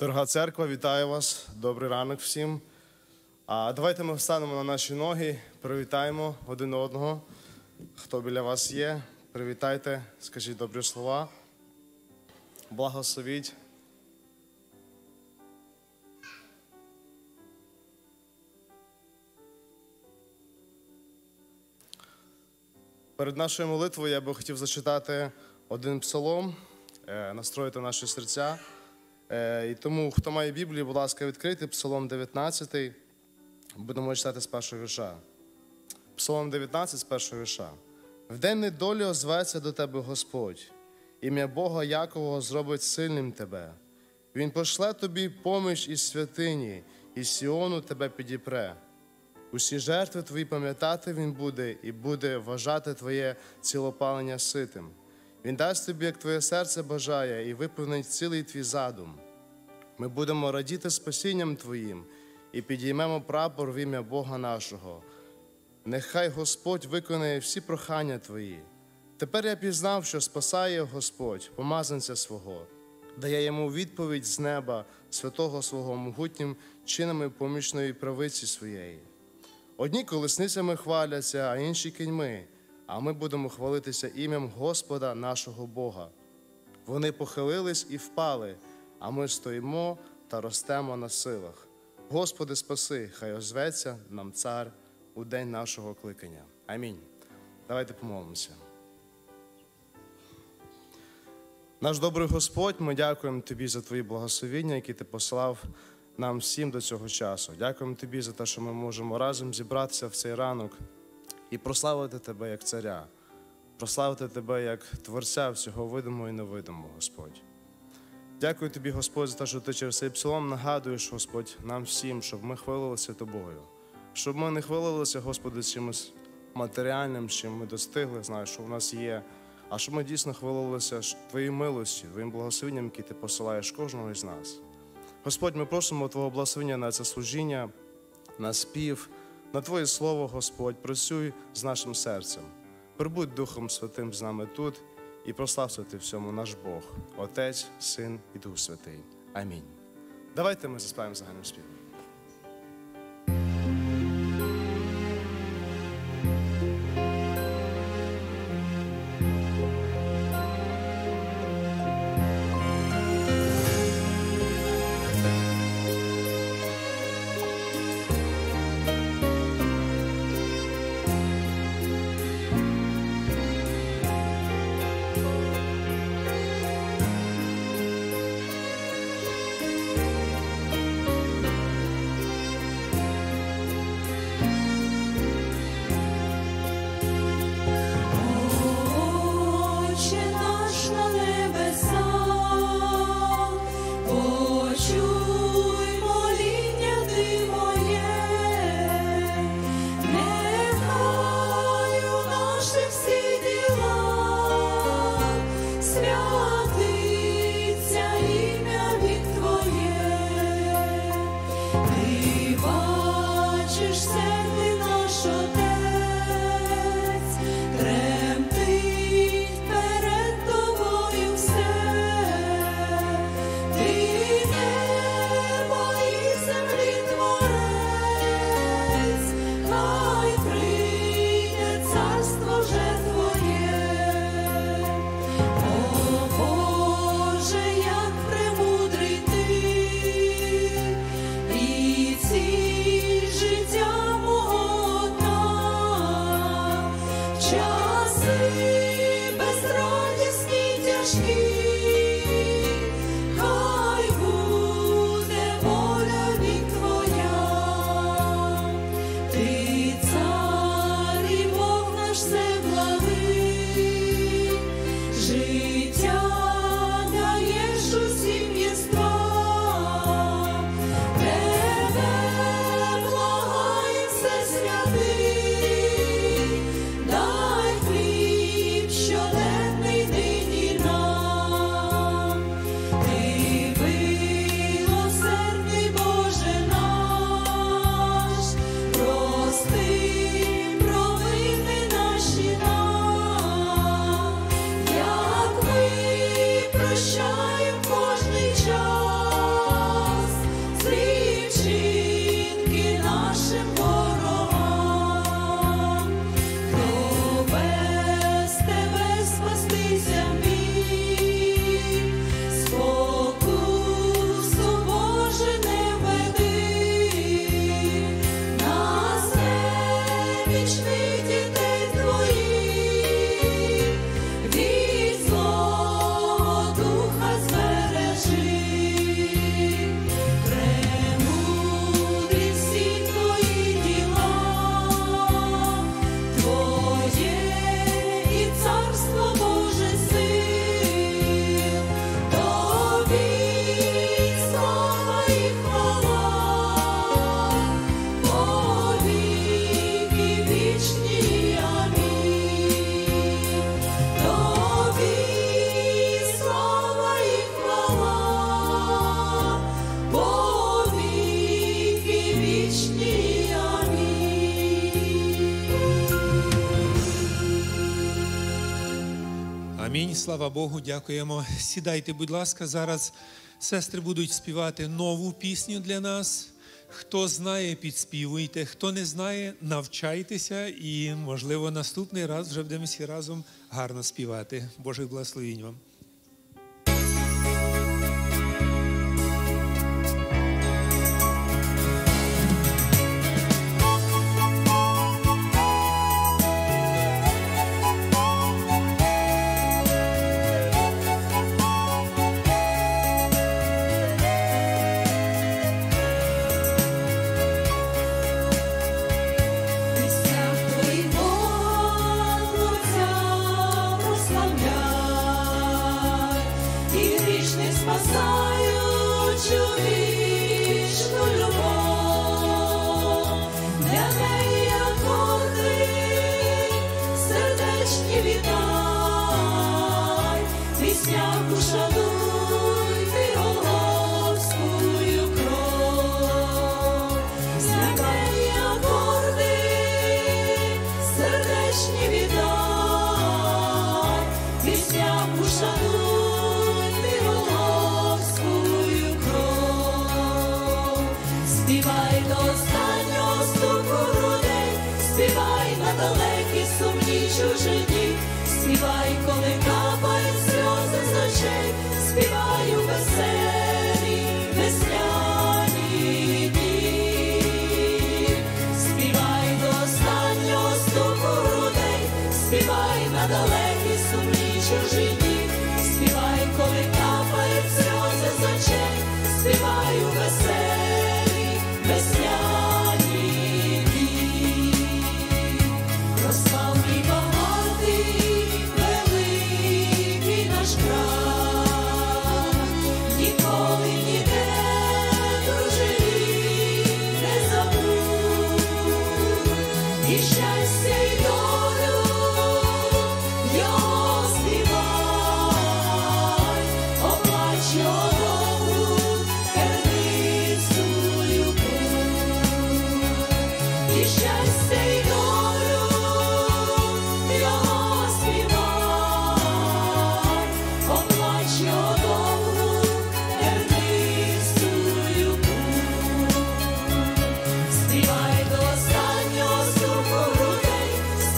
Дорога церква, вітаю вас. Добрий ранок всім. А давайте ми встанемо на наші ноги, привітаємо один одного. Хто біля вас є, привітайте, скажіть добрі слова. Благословіть. Перед нашою молитвою я би хотів зачитати один псалом, е, настроїти наші серця. Е, І тому, хто має Біблію, будь ласка, відкрийте Псалом 19. Будемо читати з першого вірша. Псалом 19 з першого вірша. В день недолі озветься до тебе Господь, ім'я Бога Якового зробить сильним тебе. Він пошле тобі поміч із святині, і Сіону тебе підіпре. Усі жертви твої пам'ятати він буде і буде вважати твоє цілопалення ситим. Він дасть тобі, як твоє серце бажає, і виповнить цілий твій задум. Ми будемо радіти спасінням Твоїм і підіймемо прапор в ім'я Бога нашого. Нехай Господь виконає всі прохання Твої. Тепер я пізнав, що спасає Господь, помазанця свого, дає йому відповідь з неба, святого свого могутнім чинами помічної правиці своєї. Одні колесницями хваляться, а інші кіньми, а ми будемо хвалитися ім'ям Господа нашого Бога. Вони похилились і впали, а ми стоїмо та ростемо на силах. Господи, спаси, хай озветься нам цар у день нашого кликання. Амінь. Давайте помолимося. Наш добрий Господь, ми дякуємо Тобі за Твої благословіння, які Ти послав нам всім до цього часу. Дякуємо Тобі за те, що ми можемо разом зібратися в цей ранок і прославити Тебе як царя, прославити Тебе як Творця всього видимого і невидимого, Господь. Дякую тобі, Господь, за те, що ти через цей псалом нагадуєш, Господь, нам всім, щоб ми хвалилися тобою. Щоб ми не хвалилися, Господи, чимось матеріальним, чим ми достигли, знаєш, що в нас є. А щоб ми дійсно хвалилися Твоїй милості, Твоїм благословенням, які ти посилаєш кожного із нас. Господь, ми просимо Твого благословення на це служіння, на спів, на Твоє Слово, Господь, працюй з нашим серцем. Прибудь Духом Святим з нами тут і прослався Ти всьому наш Бог, Отець, Син і Дух Святий. Амінь. Давайте ми заспаємо загальним співом. Слава Богу, дякуємо. Сідайте, будь ласка, зараз сестри будуть співати нову пісню для нас. Хто знає, підспівуйте, хто не знає, навчайтеся і, можливо, наступний раз вже будемо всі разом гарно співати. Божих благословінь вам.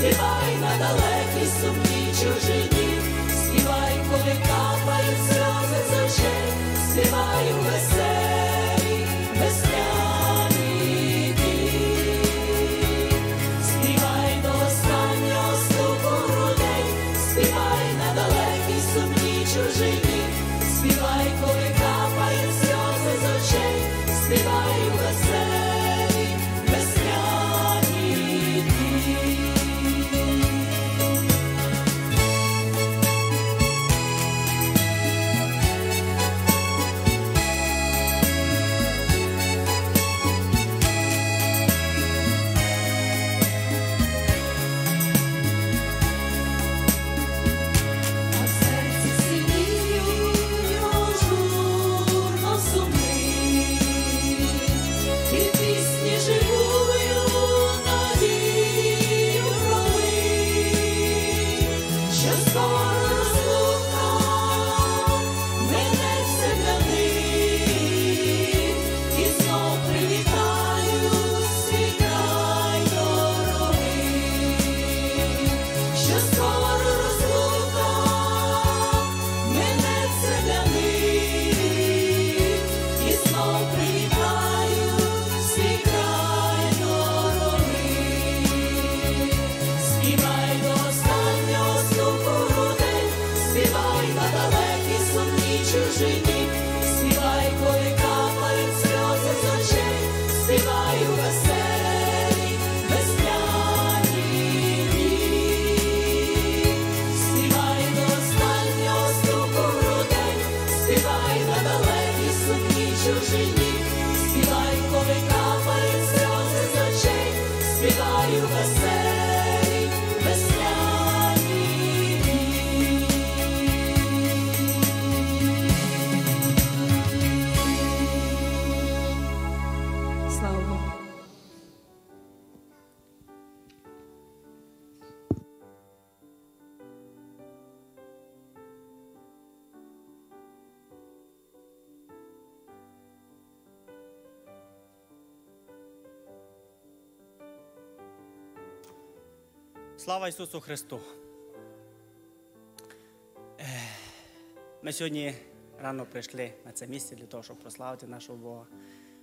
співай на далекі сумні чужині, співай, коли капають сльози з очей, співай у веселі. Слава Ісусу Христу! Ми сьогодні рано прийшли на це місце для того, щоб прославити нашого Бога,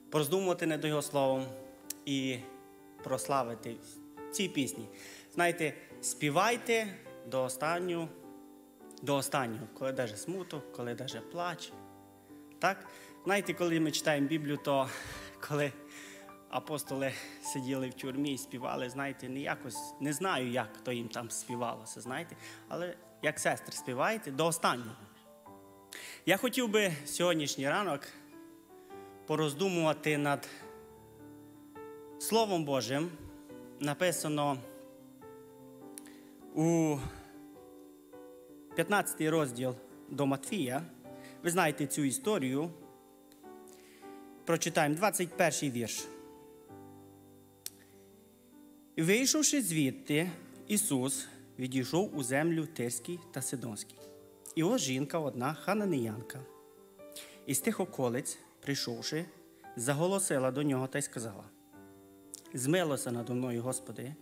пороздумувати над Його Словом і прославити ці пісні. Знаєте, співайте до останнього, до останнього, коли даже смуток, коли даже плач. Так? Знаєте, коли ми читаємо Біблію, то коли апостоли сиділи в тюрмі і співали, знаєте, не якось не знаю, як то їм там співалося, знаєте, але як сестри співаєте до останнього. Я хотів би сьогоднішній ранок пороздумувати над Словом Божим, написано у 15 розділ до Матфія. Ви знаєте цю історію. Прочитаємо 21 вірш. Вийшовши звідти, Ісус відійшов у землю Тирський та Сидонський. І ось жінка одна, хананеянка, із тих околиць, прийшовши, заголосила до нього та й сказала: Змилося надо мною, Господи,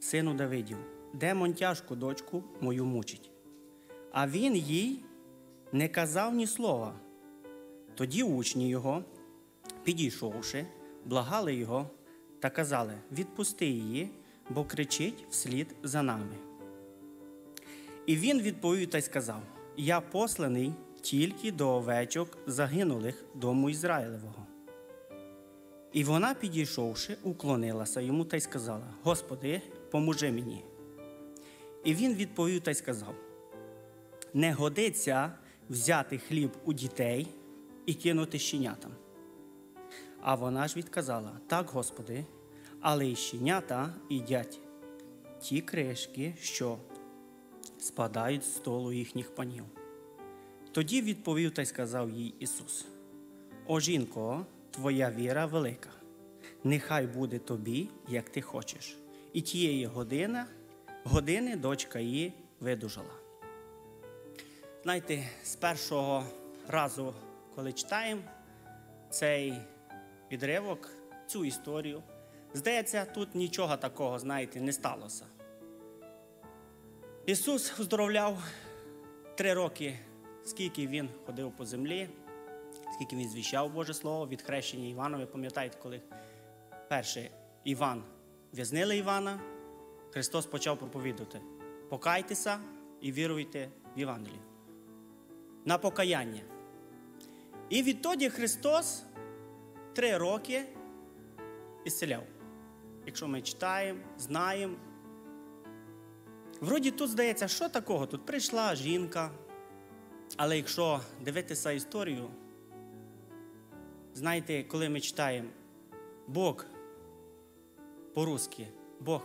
сину Давидів, демон тяжку дочку мою мучить. А він їй не казав ні слова. Тоді учні його, підійшовши, благали його та казали: Відпусти її, бо кричить вслід за нами. І він відповів та й сказав: Я посланий тільки до овечок загинулих дому Ізраїлевого. І вона, підійшовши, уклонилася йому та й сказала: Господи, поможи мені. І він відповів та й сказав: Не годиться взяти хліб у дітей і кинути щенятам. А вона ж відказала: Так, Господи, але й щенята їдять ті кришки, що спадають з столу їхніх панів. Тоді відповів та й сказав їй Ісус: О жінко, твоя віра велика, нехай буде тобі, як ти хочеш. І тієї години, години дочка її видужала. Знаєте, з першого разу, коли читаємо цей відривок, цю історію, здається, тут нічого такого, знаєте, не сталося. Ісус оздоровляв три роки, скільки Він ходив по землі, скільки Він звіщав Боже Слово від хрещення Івана. Ви пам'ятаєте, коли перше Іван в'язнили Івана, Христос почав проповідувати: покайтеся і віруйте в Євангелію. На покаяння. І відтоді Христос три роки ісцеляв. Якщо ми читаємо, знаємо. Вроді тут здається, що такого? Тут прийшла жінка. Але якщо дивитися історію, знаєте, коли ми читаємо Бог по-русски, Бог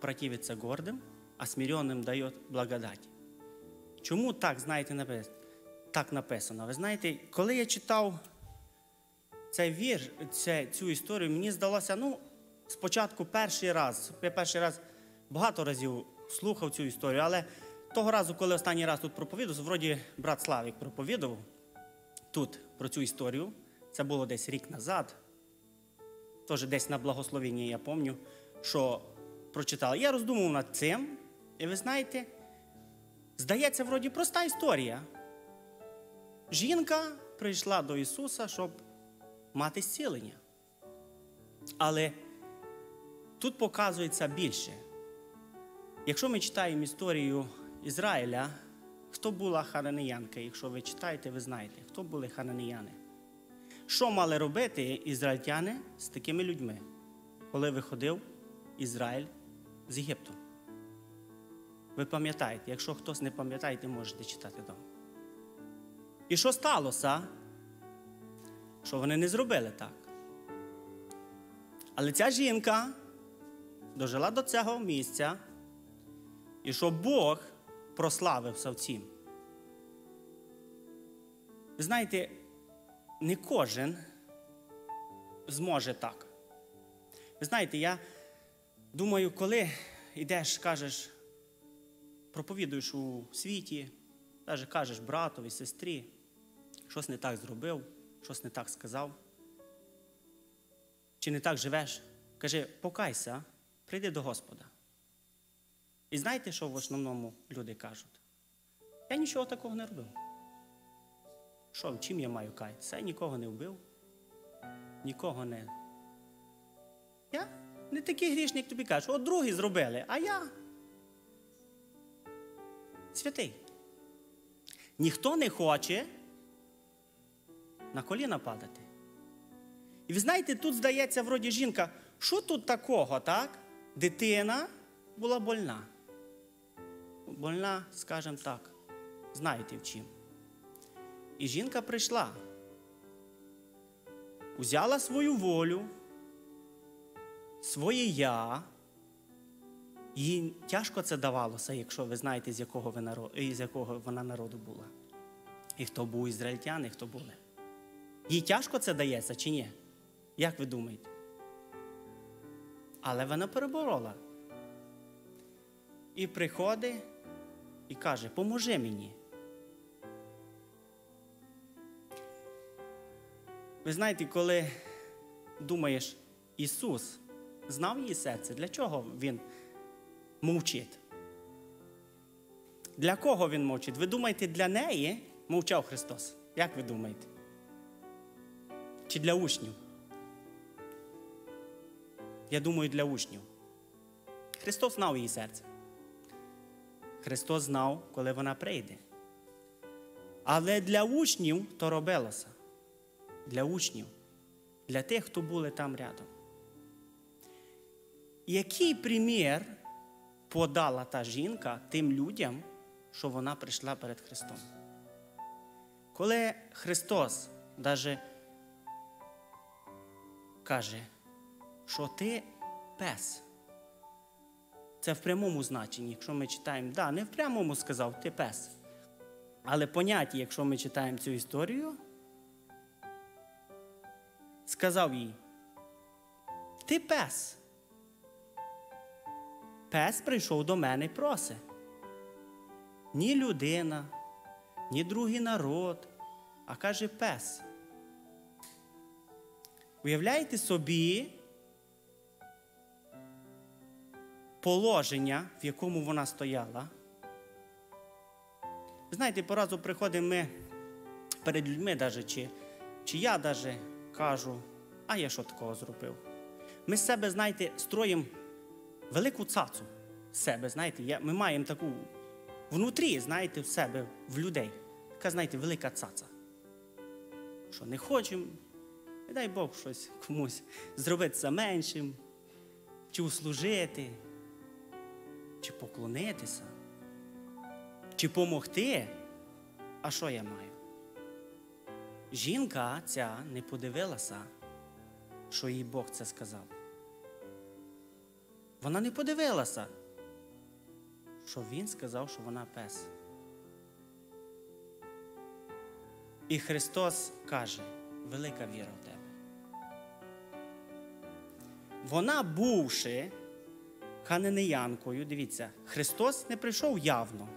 противиться гордим, а смиренным дає благодать. Чому так, знаєте, так написано? Ви знаєте, коли я читав цей вір, це, цю історію, мені здалося, ну, спочатку перший раз, я перший раз багато разів слухав цю історію, але того разу, коли останній раз тут проповідав, вроді брат Славік проповідав тут про цю історію. Це було десь рік назад. Теж десь на благословенні, я пам'ятаю, що прочитав. Я роздумував над цим, і ви знаєте, здається, вроді проста історія. Жінка прийшла до Ісуса, щоб мати зцілення. Але тут показується більше. Якщо ми читаємо історію Ізраїля, хто була хананіянка? Якщо ви читаєте, ви знаєте, хто були хананіяни. Що мали робити ізраїльтяни з такими людьми, коли виходив Ізраїль з Єгипту? Ви пам'ятаєте, якщо хтось не пам'ятає, можете читати вдома. І що сталося? Що вони не зробили так. Але ця жінка дожила до цього місця, і що Бог прославився в цім. Ви знаєте, не кожен зможе так. Ви знаєте, я думаю, коли йдеш, кажеш, проповідуєш у світі, навіть кажеш братові, сестрі, щось не так зробив, щось не так сказав, чи не так живеш, каже, покайся, прийди до Господа. І знаєте, що в основному люди кажуть? Я нічого такого не робив. Що, чим я маю каятися? Я нікого не вбив, нікого не. Я не такий грішник, як тобі кажуть. От другі зробили, а я святий. Ніхто не хоче на коліна падати. І ви знаєте, тут здається, вроді жінка, що тут такого, так? Дитина була больна. Больна, скажімо так, знаєте в чим. І жінка прийшла, узяла свою волю, своє я. Їй тяжко це давалося, якщо ви знаєте, з якого, ви народ, з якого вона народу була. І хто був ізраїльтяни, хто були. Їй тяжко це дається чи ні? Як ви думаєте? Але вона переборола. І приходить і каже: Поможи мені. Ви знаєте, коли думаєш, Ісус знав її серце, для чого Він мовчить? Для кого Він мовчить? Ви думаєте, для неї мовчав Христос? Як ви думаєте? Чи для учнів? Я думаю, для учнів. Христос знав її серце. Христос знав, коли вона прийде. Але для учнів то робилося. Для учнів, для тих, хто були там рядом. Який примір подала та жінка тим людям, що вона прийшла перед Христом? Коли Христос навіть каже, що ти пес. Це в прямому значенні, якщо ми читаємо, да, не в прямому сказав, ти пес. Але поняття, якщо ми читаємо цю історію, сказав їй, ти пес. Пес прийшов до мене і просить. Ні людина, ні другий народ, а каже пес. Уявляєте собі положення, в якому вона стояла. Ви знаєте, по разу приходимо ми перед людьми, даже, чи, чи я даже кажу, а я що такого зробив? Ми з себе, знаєте, строїмо велику цацу себе, знаєте, я, ми маємо таку внутрі, знаєте, в себе, в людей. Така, знаєте, велика цаца. Що не хочемо, не дай Бог щось комусь зробити за меншим, чи услужити, чи поклонитися, чи помогти. А що я маю? Жінка ця не подивилася, що їй Бог це сказав. Вона не подивилася, що він сказав, що вона пес. І Христос каже, велика віра в тебе. Вона, бувши ханенеянкою, дивіться, Христос не прийшов явно.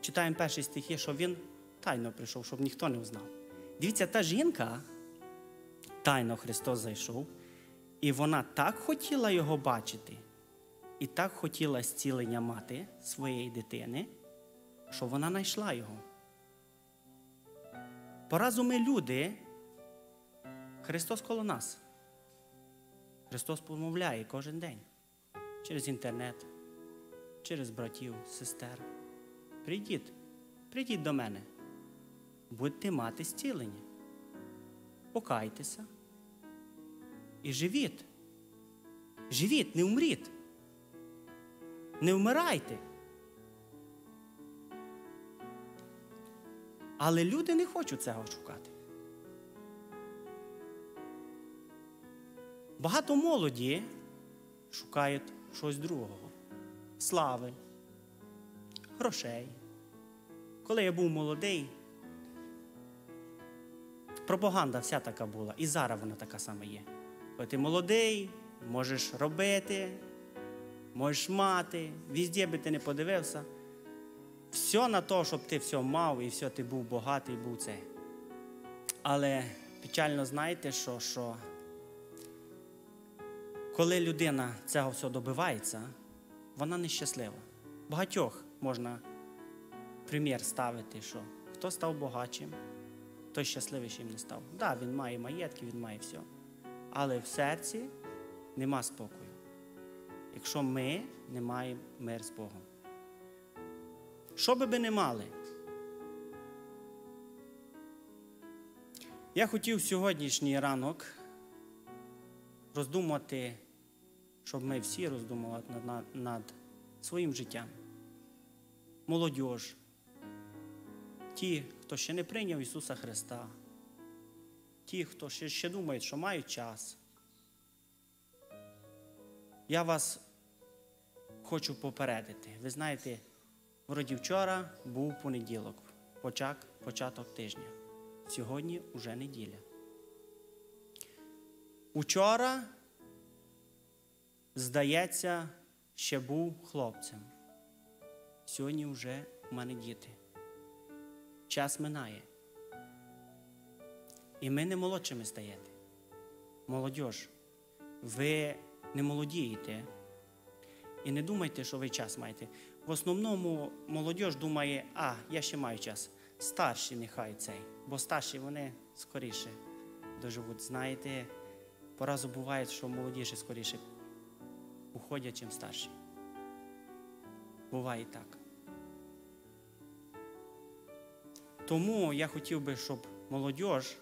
Читаємо перші стихи, що Він тайно прийшов, щоб ніхто не узнав. Дивіться, та жінка, тайно Христос зайшов, і вона так хотіла його бачити, і так хотіла зцілення мати своєї дитини, що вона знайшла його. Поразу ми люди, Христос коло нас. Христос помовляє кожен день через інтернет, через братів, сестер. Прийдіть, прийдіть до мене. Будьте мати зцілення. Покайтеся. І живіть. Живіть, не умріть. Не вмирайте. Але люди не хочуть цього шукати. Багато молоді шукають щось другого. Слави, грошей. Коли я був молодий, пропаганда вся така була, і зараз вона така сама є. Коли ти молодий, можеш робити, можеш мати, візде би ти не подивився. Все на те, щоб ти все мав і все ти був багатий, був цей. Але печально знаєте, що, що коли людина цього все добивається, вона нещаслива. багатьох можна примір ставити, що хто став багатшим, той щасливішим не став. Так, да, він має маєтки, він має все. Але в серці нема спокою. Якщо ми не маємо мир з Богом. Що би ми не мали? Я хотів сьогоднішній ранок роздумати, щоб ми всі роздумували над, над, своїм життям. Молодіж, ті, хто ще не прийняв Ісуса Христа, ті, хто ще, ще думають, що мають час. Я вас хочу попередити. Ви знаєте, вроді вчора був понеділок, почак, початок тижня. Сьогодні уже неділя. Учора, здається, ще був хлопцем. Сьогодні вже у мене діти. Час минає. І ми не молодшими стаєте. Молодіж, ви не молодієте. І не думайте, що ви час маєте. В основному молодіж думає, а, я ще маю час. Старші нехай цей, бо старші вони скоріше доживуть. Знаєте, поразу буває, що молодіші скоріше уходять, чим старші. Буває так. Тому я хотів би, щоб молодіж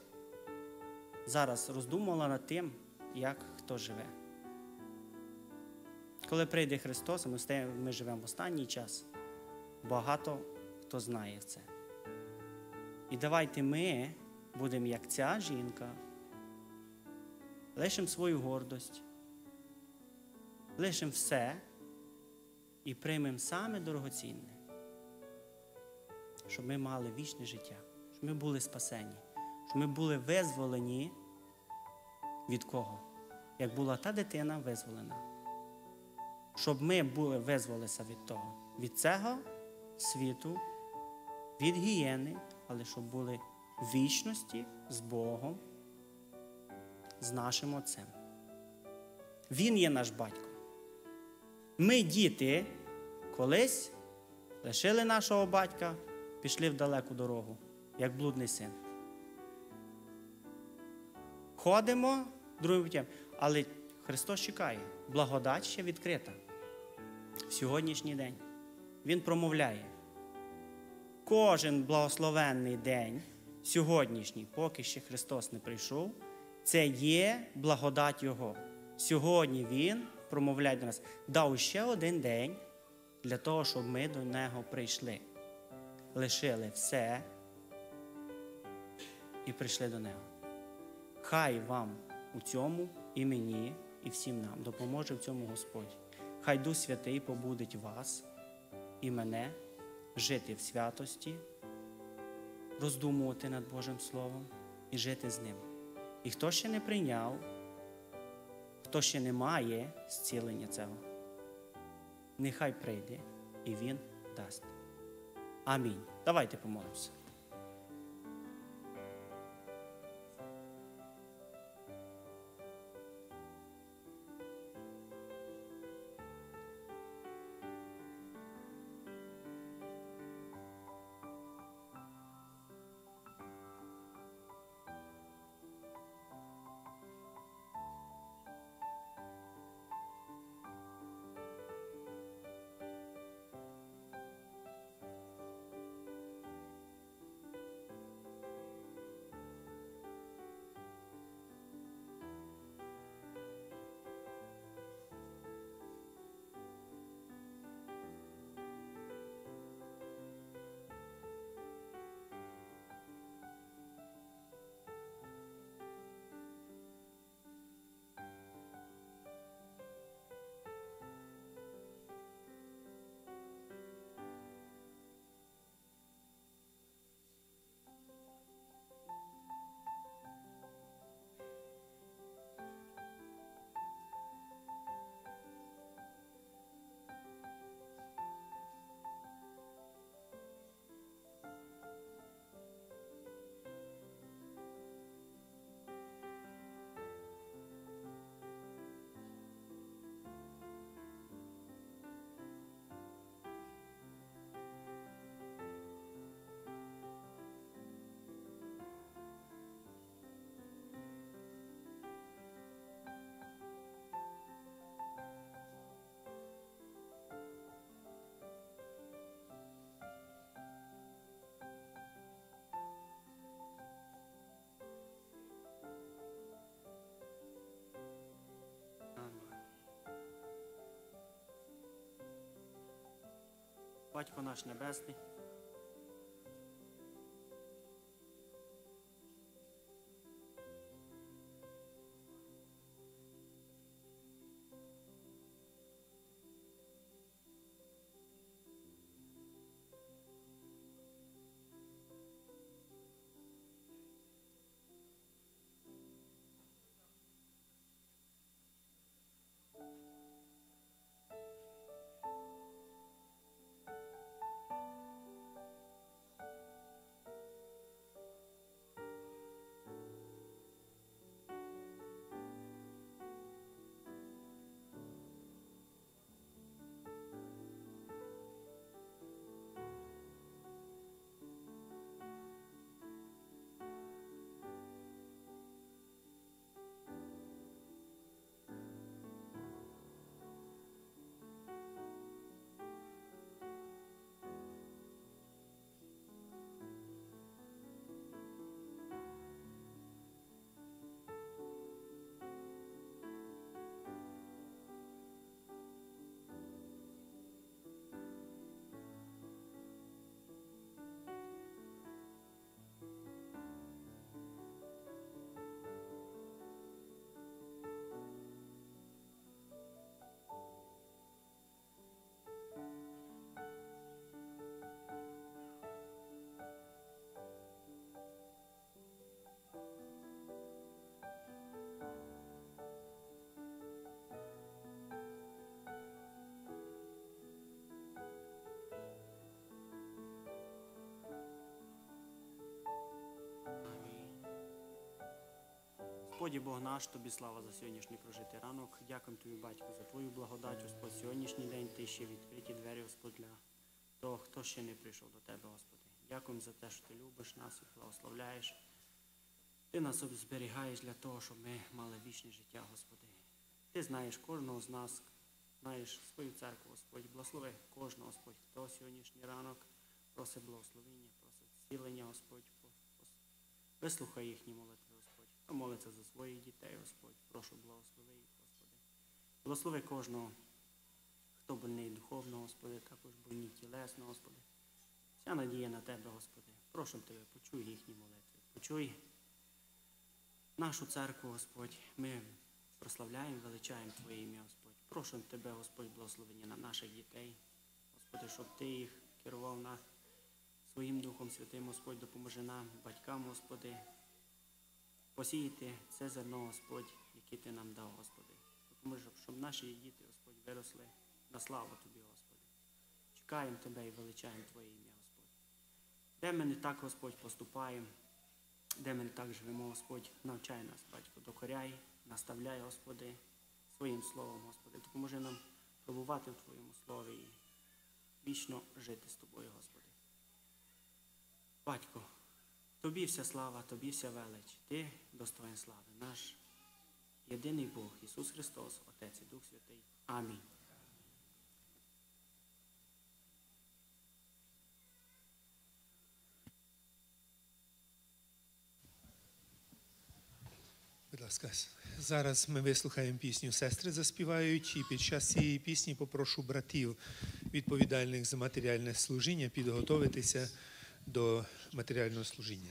зараз роздумувала над тим, як хто живе. Коли прийде Христос, ми, ми живемо в останній час, багато хто знає це. І давайте ми будемо як ця жінка, лишимо свою гордость, лишимо все і приймемо саме дорогоцінне, щоб ми мали вічне життя, щоб ми були спасені, щоб ми були визволені від кого? Як була та дитина визволена. Щоб ми були визволилися від того, від цього світу, від гієни, але щоб були вічності з Богом, з нашим Отцем. Він є наш батько. Ми, діти, колись лишили нашого батька, пішли в далеку дорогу, як блудний син. Ходимо другим путем, але Христос чекає, благодать ще відкрита в сьогоднішній день. Він промовляє. Кожен благословенний день, сьогоднішній, поки ще Христос не прийшов, це є благодать Його. Сьогодні Він промовляє до нас, дав ще один день для того, щоб ми до Нього прийшли. Лишили все і прийшли до Нього. Хай вам у цьому і мені, і всім нам допоможе в цьому Господь. Хай Дух Святий побудить вас і мене жити в святості, роздумувати над Божим Словом і жити з ним. І хто ще не прийняв, хто ще не має зцілення цього, нехай прийде і Він дасть. Амінь. Давайте помолимося. Батько наш Небесний. Господі Бог наш, тобі слава за сьогоднішній прожитий ранок. Дякуємо тобі, батько, за твою благодать, Господь. Сьогоднішній день ти ще відкриті двері, Господь, для того, хто ще не прийшов до тебе, Господи. Дякуємо за те, що ти любиш нас і благословляєш. Ти нас зберігаєш для того, щоб ми мали вічне життя, Господи. Ти знаєш кожного з нас, знаєш свою церкву, Господь. Благослови кожного, Господь, хто сьогоднішній ранок просить благословення, просить зцілення, Господь. Вислухай їхні молитви, молиться за своїх дітей, Господь. Прошу благослови їх, Господи. Благослови кожного, хто больний духовно, Господи, також больний тілесно, Господи. Вся надія на Тебе, Господи. Прошу Тебе, почуй їхні молитви. Почуй нашу церкву, Господь. Ми прославляємо, величаємо Твоє ім'я, Господь. Прошу Тебе, Господь, благословення на наших дітей. Господи, щоб Ти їх керував на своїм Духом Святим, Господь, допоможи нам, батькам, Господи, посіяти це зерно, Господь, яке Ти нам дав, Господи. Допоможи, щоб наші діти, Господь, виросли на славу Тобі, Господи. Чекаємо Тебе і величаємо Твоє ім'я, Господь. Де ми не так, Господь, поступаємо, де ми не так живемо, Господь, навчай нас, батько, докоряй, наставляй, Господи, своїм словом, Господи. Допоможи нам пробувати в Твоєму слові і вічно жити з Тобою, Господи. Батько, тобі вся слава, тобі вся велич, ти достоин слави, наш єдиний Бог, Ісус Христос, Отець і Дух Святий. Амінь. Будь ласка, зараз ми вислухаємо пісню. Сестри заспівають, і під час цієї пісні попрошу братів, відповідальних за матеріальне служіння, підготовитися до матеріального служіння.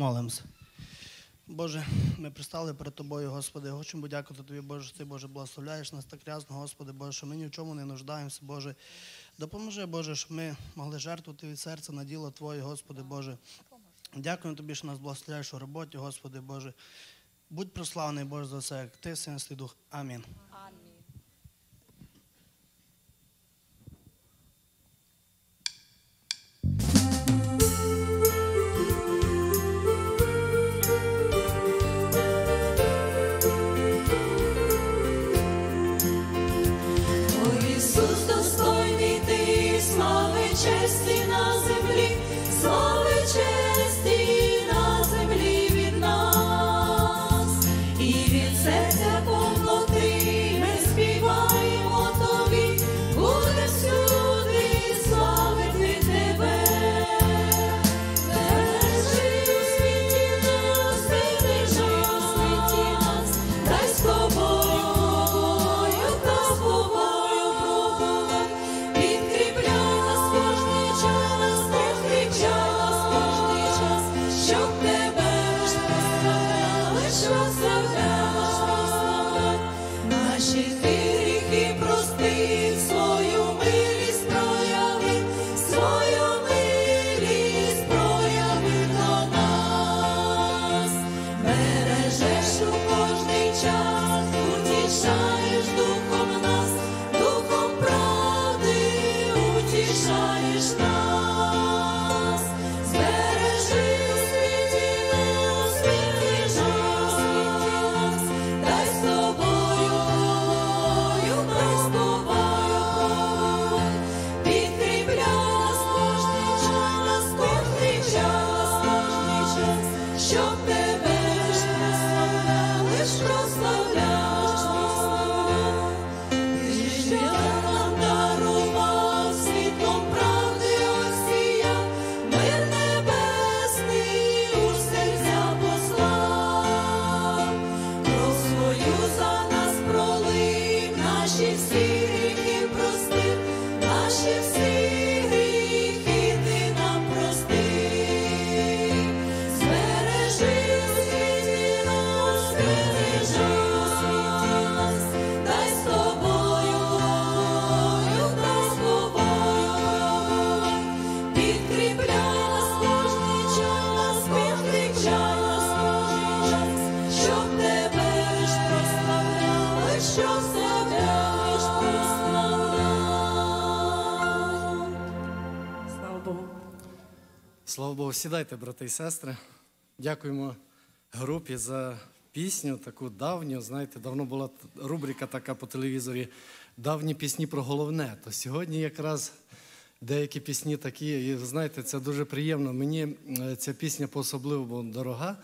Помолимося. Боже, ми пристали перед Тобою, Господи, хочемо дякувати Тобі, Боже, що ти, Боже, благословляєш нас так рясно, Господи, Боже, що ми ні в чому не нуждаємося, Боже. Допоможи, Боже, щоб ми могли жертвувати від серця на діло Твоє, Господи, Боже. Дякуємо Тобі, що нас благословляєш у роботі, Господи, Боже. Будь прославний, Боже, за все, як ти, Син, Слідух. Амінь. Богу, сідайте, брати і сестри. Дякуємо групі за пісню, таку давню. Знаєте, давно була рубрика така по телевізорі Давні пісні про головне. То сьогодні якраз деякі пісні такі. І знаєте, це дуже приємно. Мені е, ця пісня по-особливо дорога,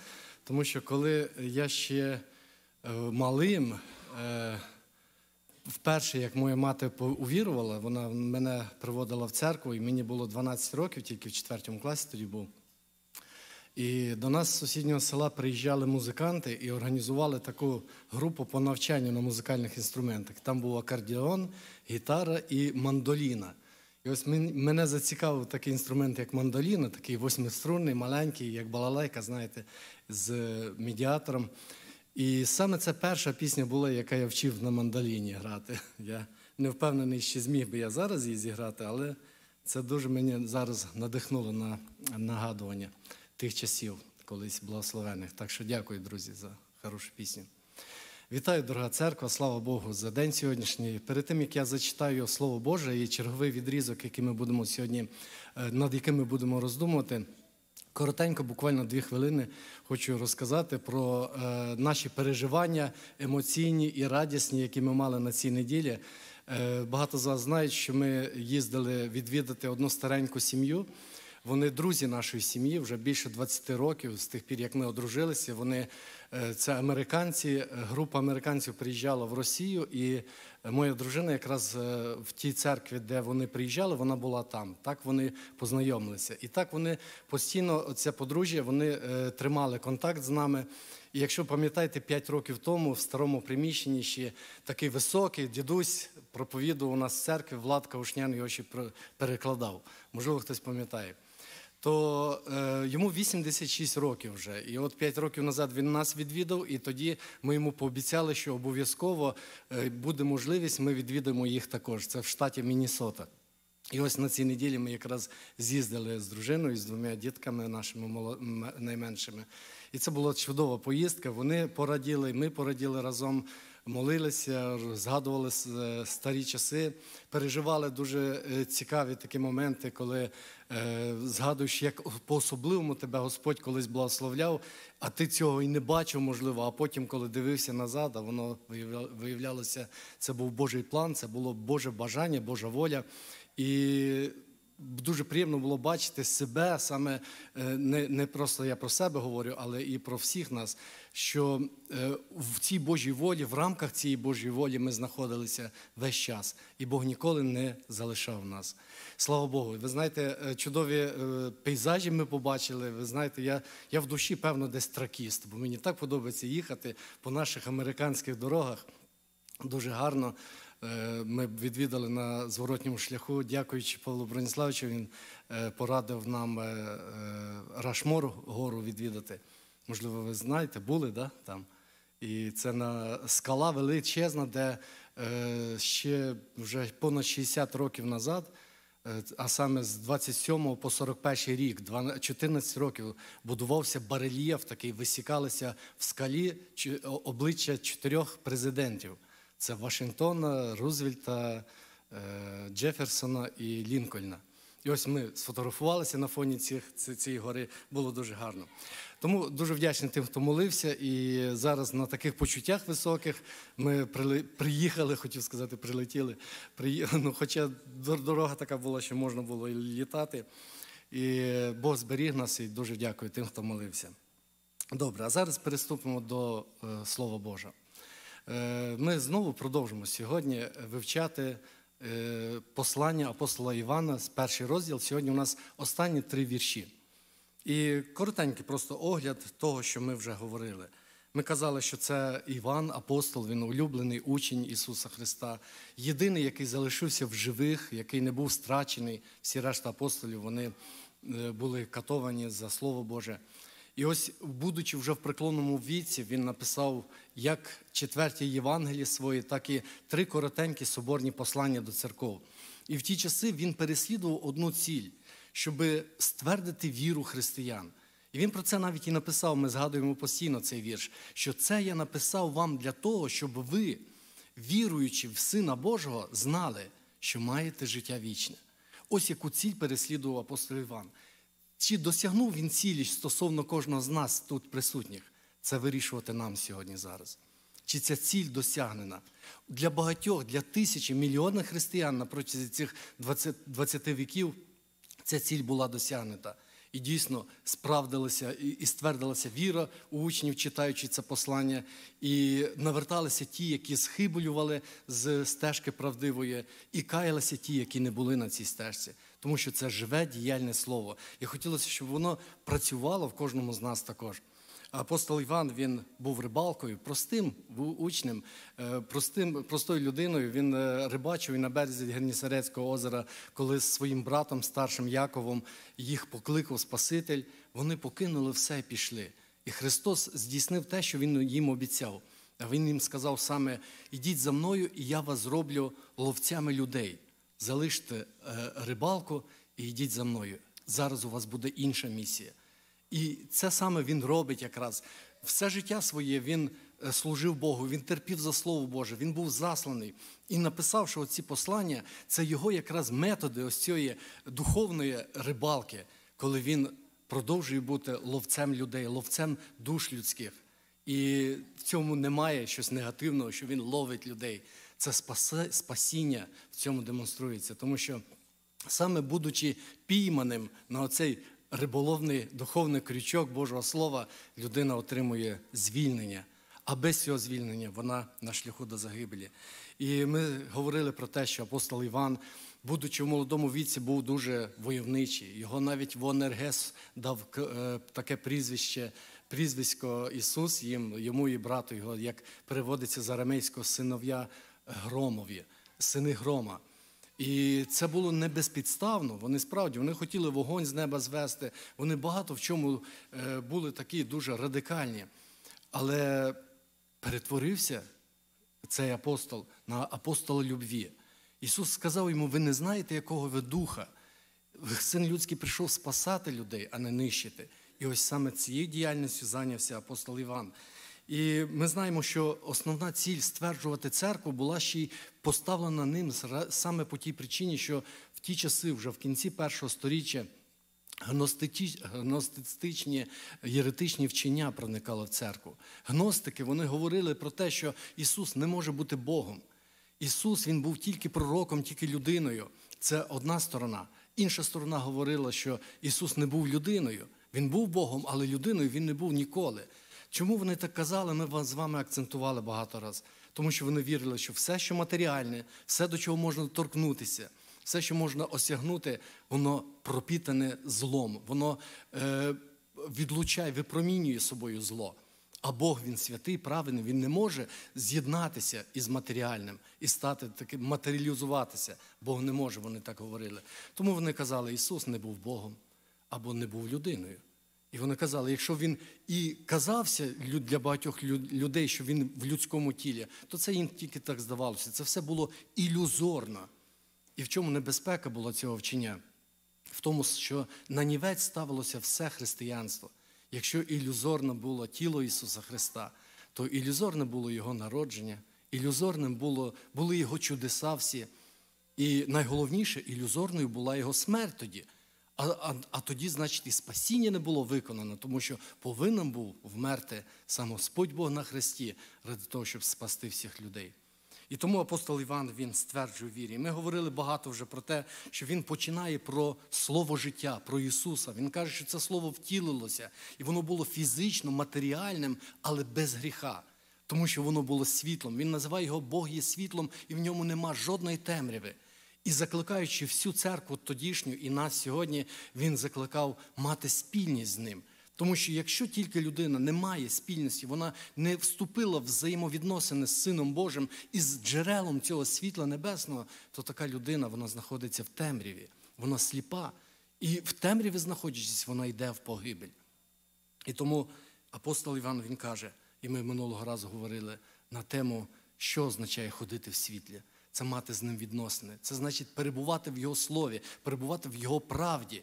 тому що коли я ще е, малим. е, Вперше, як моя мати по- увірувала, вона мене приводила в церкву, і мені було 12 років, тільки в 4 класі тоді був. І до нас з сусіднього села приїжджали музиканти і організували таку групу по навчанню на музикальних інструментах. Там був акордеон, гітара і мандоліна. І ось мене зацікавив такий інструмент, як мандоліна, такий восьмиструнний, маленький, як балалайка, знаєте, з е, медіатором. І саме це перша пісня була, яка я вчив на мандоліні грати. Я не впевнений, чи зміг би я зараз її зіграти, але це дуже мені зараз надихнуло на нагадування тих часів, колись благословених. Так що дякую, друзі, за хорошу пісню. Вітаю, дорога церква, слава Богу, за день сьогоднішній. Перед тим як я зачитаю Слово Боже і черговий відрізок, який ми будемо сьогодні, е, над яким ми будемо роздумувати. Коротенько, буквально дві хвилини, хочу розказати про е, наші переживання емоційні і радісні, які ми мали на цій неділі. Е, багато з вас знають, що ми їздили відвідати одну стареньку сім'ю. Вони друзі нашої сім'ї вже більше 20 років з тих пір, як ми одружилися. Вони е, це американці. е, Група американців приїжджала в Росію, і е, моя дружина якраз в тій церкві, де вони приїжджали, вона була там. Так вони познайомилися. І так вони постійно, це подружжя, вони тримали контакт з нами. І якщо пам'ятаєте, 5 років тому в старому приміщенні ще такий високий дідусь проповідував у нас в церкві, Влад Каушнян його ще перекладав. Можливо, хтось пам'ятає. То е, йому 86 років вже. І от 5 років назад він нас відвідав, і тоді ми йому пообіцяли, що обов'язково е, буде можливість, ми відвідаємо їх також. Це в штаті Міннесота. І ось на цій неділі ми якраз з'їздили з дружиною, з двома дітками нашими найменшими. І це була чудова поїздка. Вони пораділи, ми пораділи разом, молилися, згадували е, старі часи, переживали дуже е, цікаві такі моменти, коли е, згадуєш, як по-особливому тебе Господь колись благословляв, а ти цього і не бачив, можливо. А потім, коли дивився назад, а воно виявля- виявлялося, це був Божий план, це було Боже бажання, Божа воля. І дуже приємно було бачити себе, саме е, не, не просто я про себе говорю, але і про всіх нас, що е, в цій Божій волі, в рамках цієї Божої волі ми знаходилися весь час, і Бог ніколи не залишав нас. Слава Богу. Ви знаєте, е, чудові пейзажі ми побачили. Ви знаєте, я, я в душі, певно, десь тракіст, бо мені так подобається їхати по наших американських дорогах. Дуже гарно. Е, Ми відвідали на зворотньому шляху, дякуючи Павлу Броніславовичу, він е, порадив нам е, Рашмор гору відвідати. Можливо, ви знаєте, були да, там. І це на скала величезна, де ще вже понад 60 років назад, а саме з 27 по 41 рік, 12 14 років, будувався барельєф, такий висікалися в скалі обличчя чотирьох президентів. Це Вашингтона, Рузвельта, е, Джеферсона і Лінкольна. І ось ми сфотографувалися на фоні цих, цієї гори, було дуже гарно. Тому дуже вдячний тим, хто молився. І зараз на таких почуттях високих ми приїхали, хотів сказати, прилетіли. Приї- Ну, хоча дорога така була, що можна було і літати. І Бог зберіг нас і дуже дякую тим, хто молився. Добре, а зараз переступимо до е, Слова Божого. Е, Ми знову продовжимо сьогодні вивчати е, послання апостола Івана з перший розділ. Сьогодні у нас останні три вірші. І коротенький просто огляд того, що ми вже говорили. Ми казали, що це Іван, апостол, він улюблений учень Ісуса Христа, єдиний, який залишився в живих, який не був страчений. Всі решта апостолів вони е, були катовані за Слово Боже. І ось, будучи вже в преклонному віці, він написав як четверті Євангелії свої, так і три коротенькі соборні послання до церков. І в ті часи він переслідував одну ціль, щоб ствердити віру християн. І він про це навіть і написав, ми згадуємо постійно цей вірш, що це я написав вам для того, щоб ви, віруючи в Сина Божого, знали, що маєте життя вічне. Ось яку ціль переслідував апостол Іван. Чи досягнув він цілі стосовно кожного з нас тут присутніх? Це вирішувати нам сьогодні зараз. Чи ця ціль досягнена? Для багатьох, для тисячі, мільйонів християн на протязі цих 20, 20 віків ця ціль була досягнута. І дійсно справдилася і, ствердилася віра у учнів, читаючи це послання, і наверталися ті, які схиблювали з стежки правдивої, і каялися ті, які не були на цій стежці. Тому що це живе діяльне слово. І хотілося, щоб воно працювало в кожному з нас також. Апостол Іван він був рибалкою, простим був учнем, е, простим, простою людиною. Він е, рибачив і на березі Гернісарецького озера, коли з своїм братом, старшим Яковом, їх покликав Спаситель. Вони покинули все і пішли. І Христос здійснив те, що Він їм обіцяв. А Він їм сказав саме: ідіть за мною, і я вас зроблю ловцями людей. Залиште е, рибалку і йдіть за мною. Зараз у вас буде інша місія. І це саме він робить якраз. Все життя своє він е, служив Богу, він терпів за Слово Боже, він був засланий. І написав, що ці послання це його якраз методи ось цієї духовної рибалки, коли він продовжує бути ловцем людей, ловцем душ людських. І в цьому немає щось негативного, що він ловить людей. Це спасіння в цьому демонструється, тому що саме будучи пійманим на оцей риболовний духовний крючок Божого Слова, людина отримує звільнення. А без цього звільнення вона на шляху до загибелі. І ми говорили про те, що апостол Іван, будучи в молодому віці, був дуже войовничий. Його навіть в ОНРГЕС дав е, таке прізвище, прізвисько Ісус їм, йому і брату його, як переводиться з арамейського синов'я Громові, сини Грома. І це було не безпідставно. Вони справді вони хотіли вогонь з неба звести. Вони багато в чому е, були такі дуже радикальні. Але перетворився цей апостол на апостола любві. Ісус сказав йому: ви не знаєте, якого ви духа. Син людський прийшов спасати людей, а не нищити. І ось саме цією діяльністю зайнявся апостол Іван. І ми знаємо, що основна ціль стверджувати церкву була ще й поставлена ним саме по тій причині, що в ті часи, вже в кінці першого сторіччя, гностичні єретичні вчення проникали в церкву. Гностики вони говорили про те, що Ісус не може бути Богом. Ісус Він був тільки пророком, тільки людиною. Це одна сторона. Інша сторона говорила, що Ісус не був людиною. Він був Богом, але людиною він не був ніколи. Чому вони так казали, ми з вами акцентували багато разів. Тому що вони вірили, що все, що матеріальне, все, до чого можна торкнутися, все, що можна осягнути, воно пропітане злом, воно е, відлучає, випромінює собою зло. А Бог він святий, праведний, він не може з'єднатися із матеріальним і стати таким матеріалізуватися. Бог не може, вони так говорили. Тому вони казали, Ісус не був Богом або не був людиною. І вони казали, якщо він і казався для багатьох людей, що він в людському тілі, то це їм тільки так здавалося. Це все було ілюзорно. І в чому небезпека була цього вчення? В тому, що на нівець ставилося все християнство. Якщо ілюзорно було тіло Ісуса Христа, то ілюзорне було Його народження, ілюзорним було, були Його чудеса всі. І найголовніше, ілюзорною була Його смерть тоді. А, а, а тоді, значить, і спасіння не було виконано, тому що повинен був вмерти сам Господь Бог на Христі ради того, щоб спасти всіх людей. І тому апостол Іван він стверджує вірі. Ми говорили багато вже про те, що він починає про слово життя, про Ісуса. Він каже, що це слово втілилося, і воно було фізично, матеріальним, але без гріха, тому що воно було світлом. Він називає його Бог є світлом, і в ньому нема жодної темряви. І закликаючи всю церкву тодішню і нас сьогодні, він закликав мати спільність з ним. Тому що якщо тільки людина не має спільності, вона не вступила в взаємовідносини з Сином Божим і з джерелом цього світла небесного, то така людина вона знаходиться в темряві, вона сліпа. І в темряві, знаходячись, вона йде в погибель. І тому апостол Іван він каже, і ми минулого разу говорили на тему, що означає ходити в світлі. Це мати з ним відносини. Це значить перебувати в його слові, перебувати в його правді.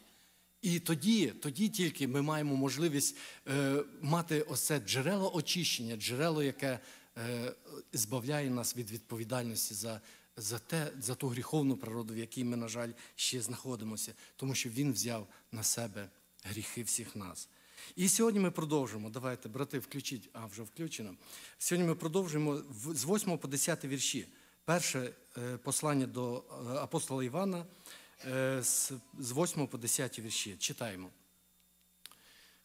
І тоді, тоді тільки ми маємо можливість е, мати ось це джерело очищення, джерело, яке е, збавляє нас від відповідальності за, за, те, за ту гріховну природу, в якій ми, на жаль, ще знаходимося, тому що він взяв на себе гріхи всіх нас. І сьогодні ми продовжимо. Давайте, брати, включіть, а вже включено. Сьогодні ми продовжуємо з 8 по 10 вірші. Перше е, послання до е, апостола Івана е, з з 8 по 10 вірші. Читаємо.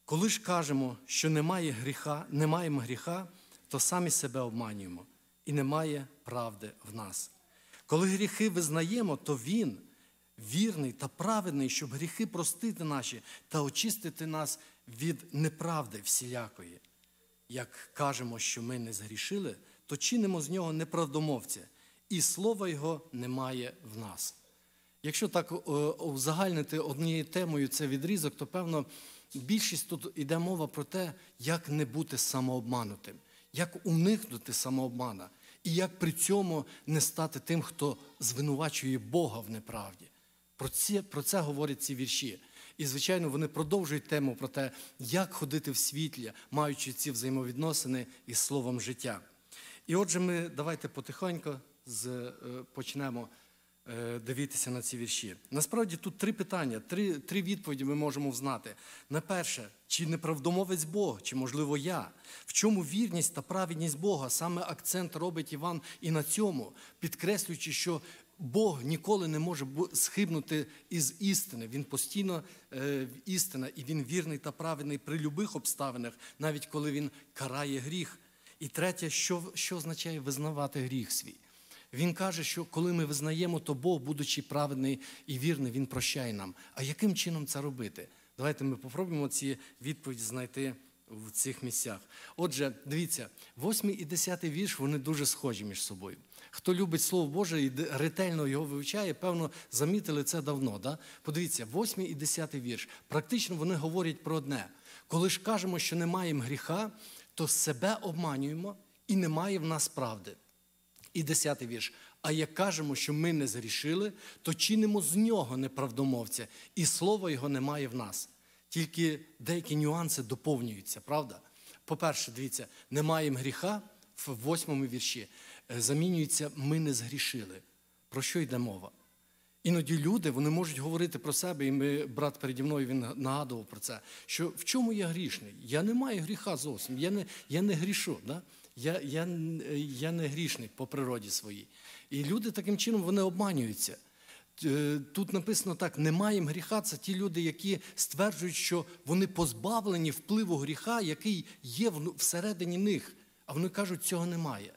Коли ж кажемо, що немає гріха, не маємо гріха, то самі себе обманюємо, і немає правди в нас. Коли гріхи визнаємо, то Він вірний та праведний, щоб гріхи простити наші та очистити нас від неправди всілякої. Як кажемо, що ми не згрішили, то чинимо з нього неправдомовця, і слова Його немає в нас. Якщо так е, узагальнити однією темою цей відрізок, то певно більшість тут йде мова про те, як не бути самообманутим, як уникнути самообмана, і як при цьому не стати тим, хто звинувачує Бога в неправді. Про це, про це говорять ці вірші. І, звичайно, вони продовжують тему про те, як ходити в світлі, маючи ці взаємовідносини із словом життя. І отже, ми давайте потихоньку з, е, почнемо е, дивитися на ці вірші. Насправді тут три питання, три, три відповіді ми можемо взнати. На перше, чи неправдомовець Бог, чи можливо я? В чому вірність та праведність Бога? Саме акцент робить Іван і на цьому, підкреслюючи, що Бог ніколи не може схибнути із істини. Він постійно е, істина, і він вірний та праведний при любих обставинах, навіть коли він карає гріх. І третє, що, що означає визнавати гріх свій? Він каже, що коли ми визнаємо, то Бог, будучи праведний і вірний, Він прощає нам. А яким чином це робити? Давайте ми попробуємо ці відповіді знайти в цих місцях. Отже, дивіться, 8 і 10 вірш вони дуже схожі між собою. Хто любить Слово Боже і ретельно його вивчає, певно, замітили це давно. Да? Подивіться, 8 і 10 вірш. Практично вони говорять про одне. Коли ж кажемо, що не маємо гріха, то себе обманюємо і немає в нас правди. І десятий вірш. А як кажемо, що ми не згрішили, то чинимо з нього неправдомовця, і слова його немає в нас. Тільки деякі нюанси доповнюються, правда? По-перше, дивіться, не маємо гріха в восьмому вірші. е, Замінюється ми не згрішили. Про що йде мова? Іноді люди вони можуть говорити про себе, і ми, брат переді мною він нагадував про це, що в чому я грішний? Я не маю гріха зовсім, я не, я не грішу. Да? Я, я, я не грішний по природі своїй. І люди таким чином вони обманюються. Е, Тут написано так: не маємо гріха. Це ті люди, які стверджують, що вони позбавлені впливу гріха, який є всередині них. А вони кажуть, цього немає.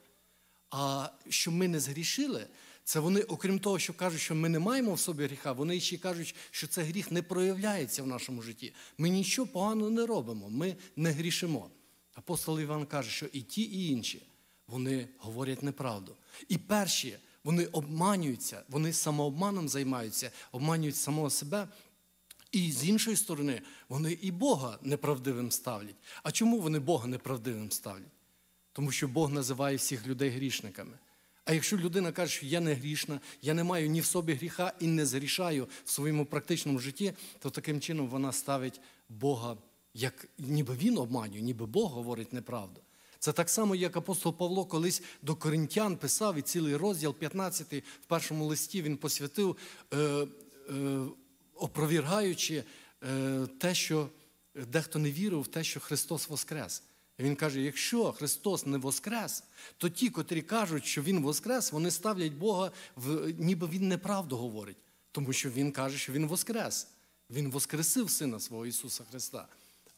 А що ми не згрішили, це вони, окрім того, що кажуть, що ми не маємо в собі гріха, вони ще кажуть, що це гріх не проявляється в нашому житті. Ми нічого поганого не робимо, ми не грішимо. Апостол Іван каже, що і ті, і інші вони говорять неправду. І перші вони обманюються, вони самообманом займаються, обманюють самого себе. І з іншої сторони, вони і Бога неправдивим ставлять. А чому вони Бога неправдивим ставлять? Тому що Бог називає всіх людей грішниками. А якщо людина каже, що я не грішна, я не маю ні в собі гріха і не згрішаю в своєму практичному житті, то таким чином вона ставить Бога, як ніби він обманює, ніби Бог говорить неправду. Це так само, як апостол Павло колись до коринтян писав, і цілий розділ 15 в першому листі він посвятив, е, е, опровергаючи е, те, що дехто не вірив в те, що Христос Воскрес. І він каже: якщо Христос не воскрес, то ті, котрі кажуть, що Він воскрес, вони ставлять Бога в ніби Він неправду говорить, тому що Він каже, що Він воскрес. Він воскресив Сина свого Ісуса Христа.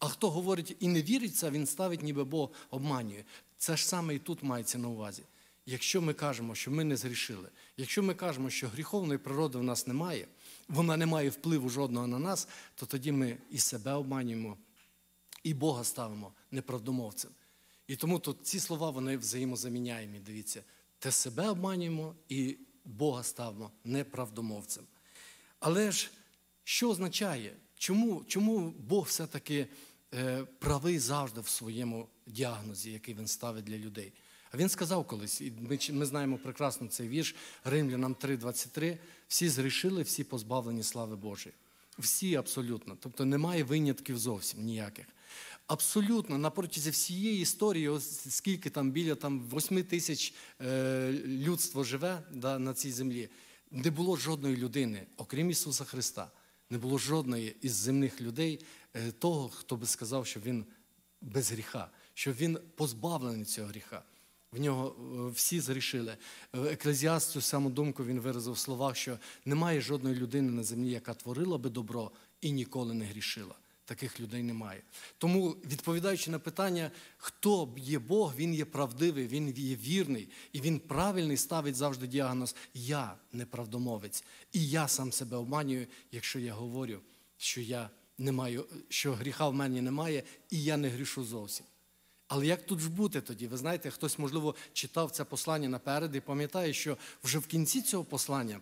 А хто говорить і не вірить це, він ставить, ніби Бог обманює. Це ж саме і тут мається на увазі. Якщо ми кажемо, що ми не згрішили, якщо ми кажемо, що гріховної природи в нас немає, вона не має впливу жодного на нас, то тоді ми і себе обманюємо, і Бога ставимо неправдомовцем. І тому тут ці слова вони взаємозаміняємі. Дивіться, те себе обманюємо і Бога ставимо неправдомовцем. Але ж що означає, чому, чому Бог все-таки правий завжди в своєму діагнозі, який він ставить для людей? А він сказав колись, і ми, ми знаємо прекрасно цей вірш Римлянам 3:23, всі згрішили, всі позбавлені слави Божої. Всі абсолютно. Тобто немає винятків зовсім ніяких. Абсолютно на протязі всієї історії, ось скільки там біля там, 8 тисяч е, людство живе да, на цій землі, не було жодної людини, окрім Ісуса Христа, Не було жодної із земних людей е, того, хто би сказав, що він без гріха, що він позбавлений цього гріха. В нього е, всі згрішили. Е, Еклезіаст цю саму думку він виразив в словах, що немає жодної людини на землі, яка творила би добро і ніколи не грішила. Таких людей немає. Тому, відповідаючи на питання, хто є Бог, він є правдивий, він є вірний, і він правильний ставить завжди діагноз Я неправдомовець, і я сам себе обманюю, якщо я говорю, що я не маю, що гріха в мені немає, і я не грішу зовсім. Але як тут ж бути тоді? Ви знаєте, хтось, можливо, читав це послання наперед і пам'ятає, що вже в кінці цього послання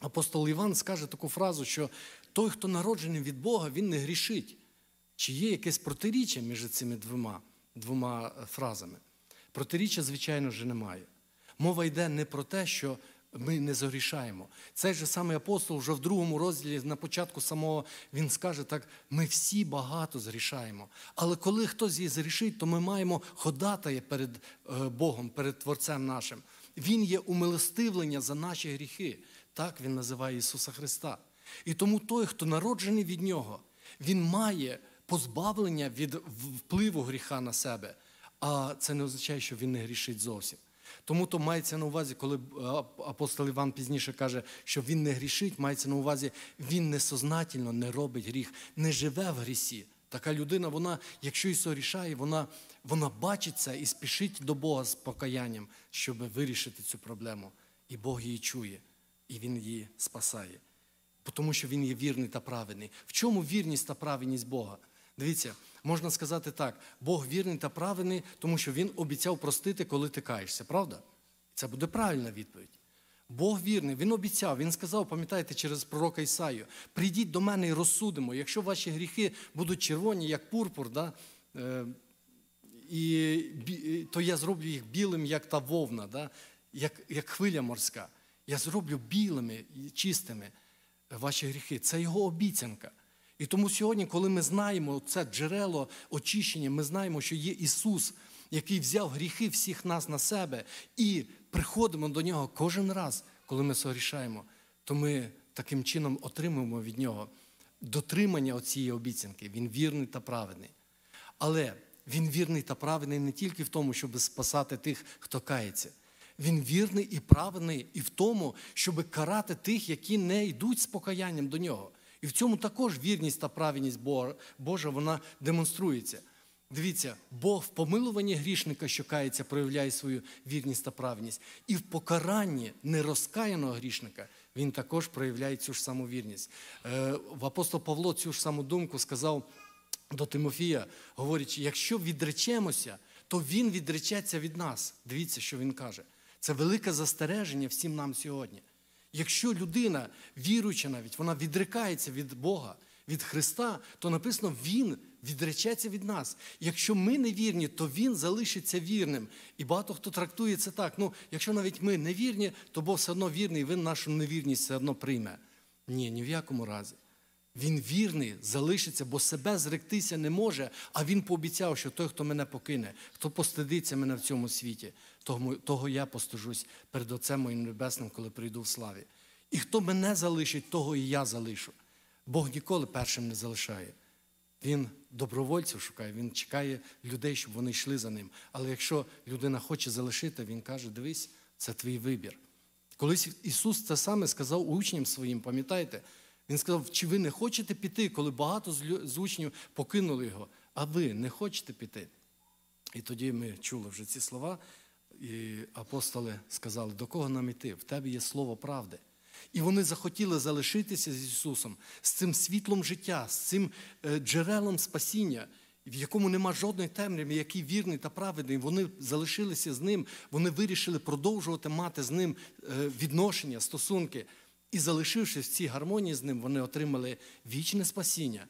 апостол Іван скаже таку фразу, що той, хто народжений від Бога, він не грішить. Чи є якесь протиріччя між цими двома, двома е, фразами? Протиріччя, звичайно, вже немає. Мова йде не про те, що ми не загрішаємо. Цей же самий апостол вже в другому розділі, на початку самого, він скаже так: ми всі багато згрішаємо. Але коли хтось її згрішить, то ми маємо ходатає перед е, Богом, перед Творцем нашим. Він є умилостивлення за наші гріхи. Так він називає Ісуса Христа. І тому той, хто народжений від Нього, він має позбавлення від впливу гріха на себе. А це не означає, що він не грішить зовсім. Тому то мається на увазі, коли е, апостол Іван пізніше каже, що він не грішить, мається на увазі, він несознательно не робить гріх, не живе в грісі. Така людина, вона, якщо і сорішає, вона, вона бачить це і спішить до Бога з покаянням, щоб вирішити цю проблему. І Бог її чує, і Він її спасає. Тому що він є вірний та праведний. В чому вірність та праведність Бога? Дивіться, можна сказати так: Бог вірний та праведний, тому що Він обіцяв простити, коли ти каєшся, правда? Це буде правильна відповідь. Бог вірний, Він обіцяв, Він сказав, пам'ятаєте, через пророка Ісаю, прийдіть до мене і розсудимо. Якщо ваші гріхи будуть червоні, як пурпур, да, е, і, то я зроблю їх білим, як та вовна, да, як, як хвиля морська. Я зроблю білими чистими ваші гріхи. Це його обіцянка. І тому сьогодні, коли ми знаємо це джерело очищення, ми знаємо, що є Ісус, який взяв гріхи всіх нас на себе, і приходимо до Нього кожен раз, коли ми согрішаємо, то ми таким чином отримуємо від Нього дотримання цієї обіцянки. Він вірний та праведний. Але він вірний та праведний не тільки в тому, щоб спасати тих, хто кається. Він вірний і праведний і в тому, щоб карати тих, які не йдуть з покаянням до нього. І в цьому також вірність та праведність Божа вона демонструється. Дивіться, Бог в помилуванні грішника, що кається, проявляє свою вірність та праведність. І в покаранні нерозкаяного грішника він також проявляє цю ж саму вірність. Е, В апостол Павло цю ж саму думку сказав до Тимофія, говорячи, якщо відречемося, то він відречеться від нас. Дивіться, що він каже. Це велике застереження всім нам сьогодні. Якщо людина, віруюча навіть, вона відрикається від Бога, від Христа, то написано, Він відречеться від нас. Якщо ми не вірні, то Він залишиться вірним. І багато хто трактує це так. Ну, якщо навіть ми не вірні, то Бог все одно вірний, і він нашу невірність все одно прийме. Ні, ні в якому разі. Він вірний, залишиться, бо себе зректися не може, а він пообіцяв, що той, хто мене покине, хто постидиться мене в цьому світі, того, того я постужусь перед Отцем моїм Небесним, коли прийду в славі. І хто мене залишить, того і я залишу. Бог ніколи першим не залишає. Він добровольців шукає, він чекає людей, щоб вони йшли за ним. Але якщо людина хоче залишити, він каже: дивись, це твій вибір. Колись Ісус це саме сказав учням своїм, пам'ятаєте? Він сказав, чи ви не хочете піти, коли багато з учнів покинули його, а ви не хочете піти? І тоді ми чули вже ці слова, і апостоли сказали, до кого нам іти? В тебе є слово правди. І вони захотіли залишитися з Ісусом, з цим світлом життя, з цим е, джерелом спасіння, в якому нема жодної темряви, який вірний та праведний. Вони залишилися з ним, вони вирішили продовжувати мати з ним е, відношення, стосунки. І залишившись в цій гармонії з ним, вони отримали вічне спасіння.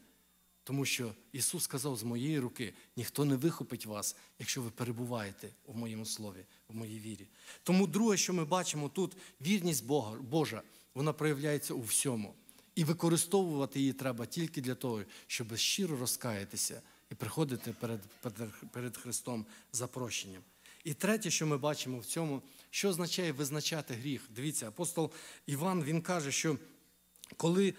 Тому що Ісус сказав з моєї руки, ніхто не вихопить вас, якщо ви перебуваєте у моєму слові, в моїй вірі. Тому друге, що ми бачимо тут, вірність Бога, Божа, вона проявляється у всьому. І використовувати її треба тільки для того, щоб щиро розкаятися і приходити перед, перед Христом за прощенням. І третє, що ми бачимо в цьому, що означає визначати гріх. Дивіться, апостол Іван він каже, що коли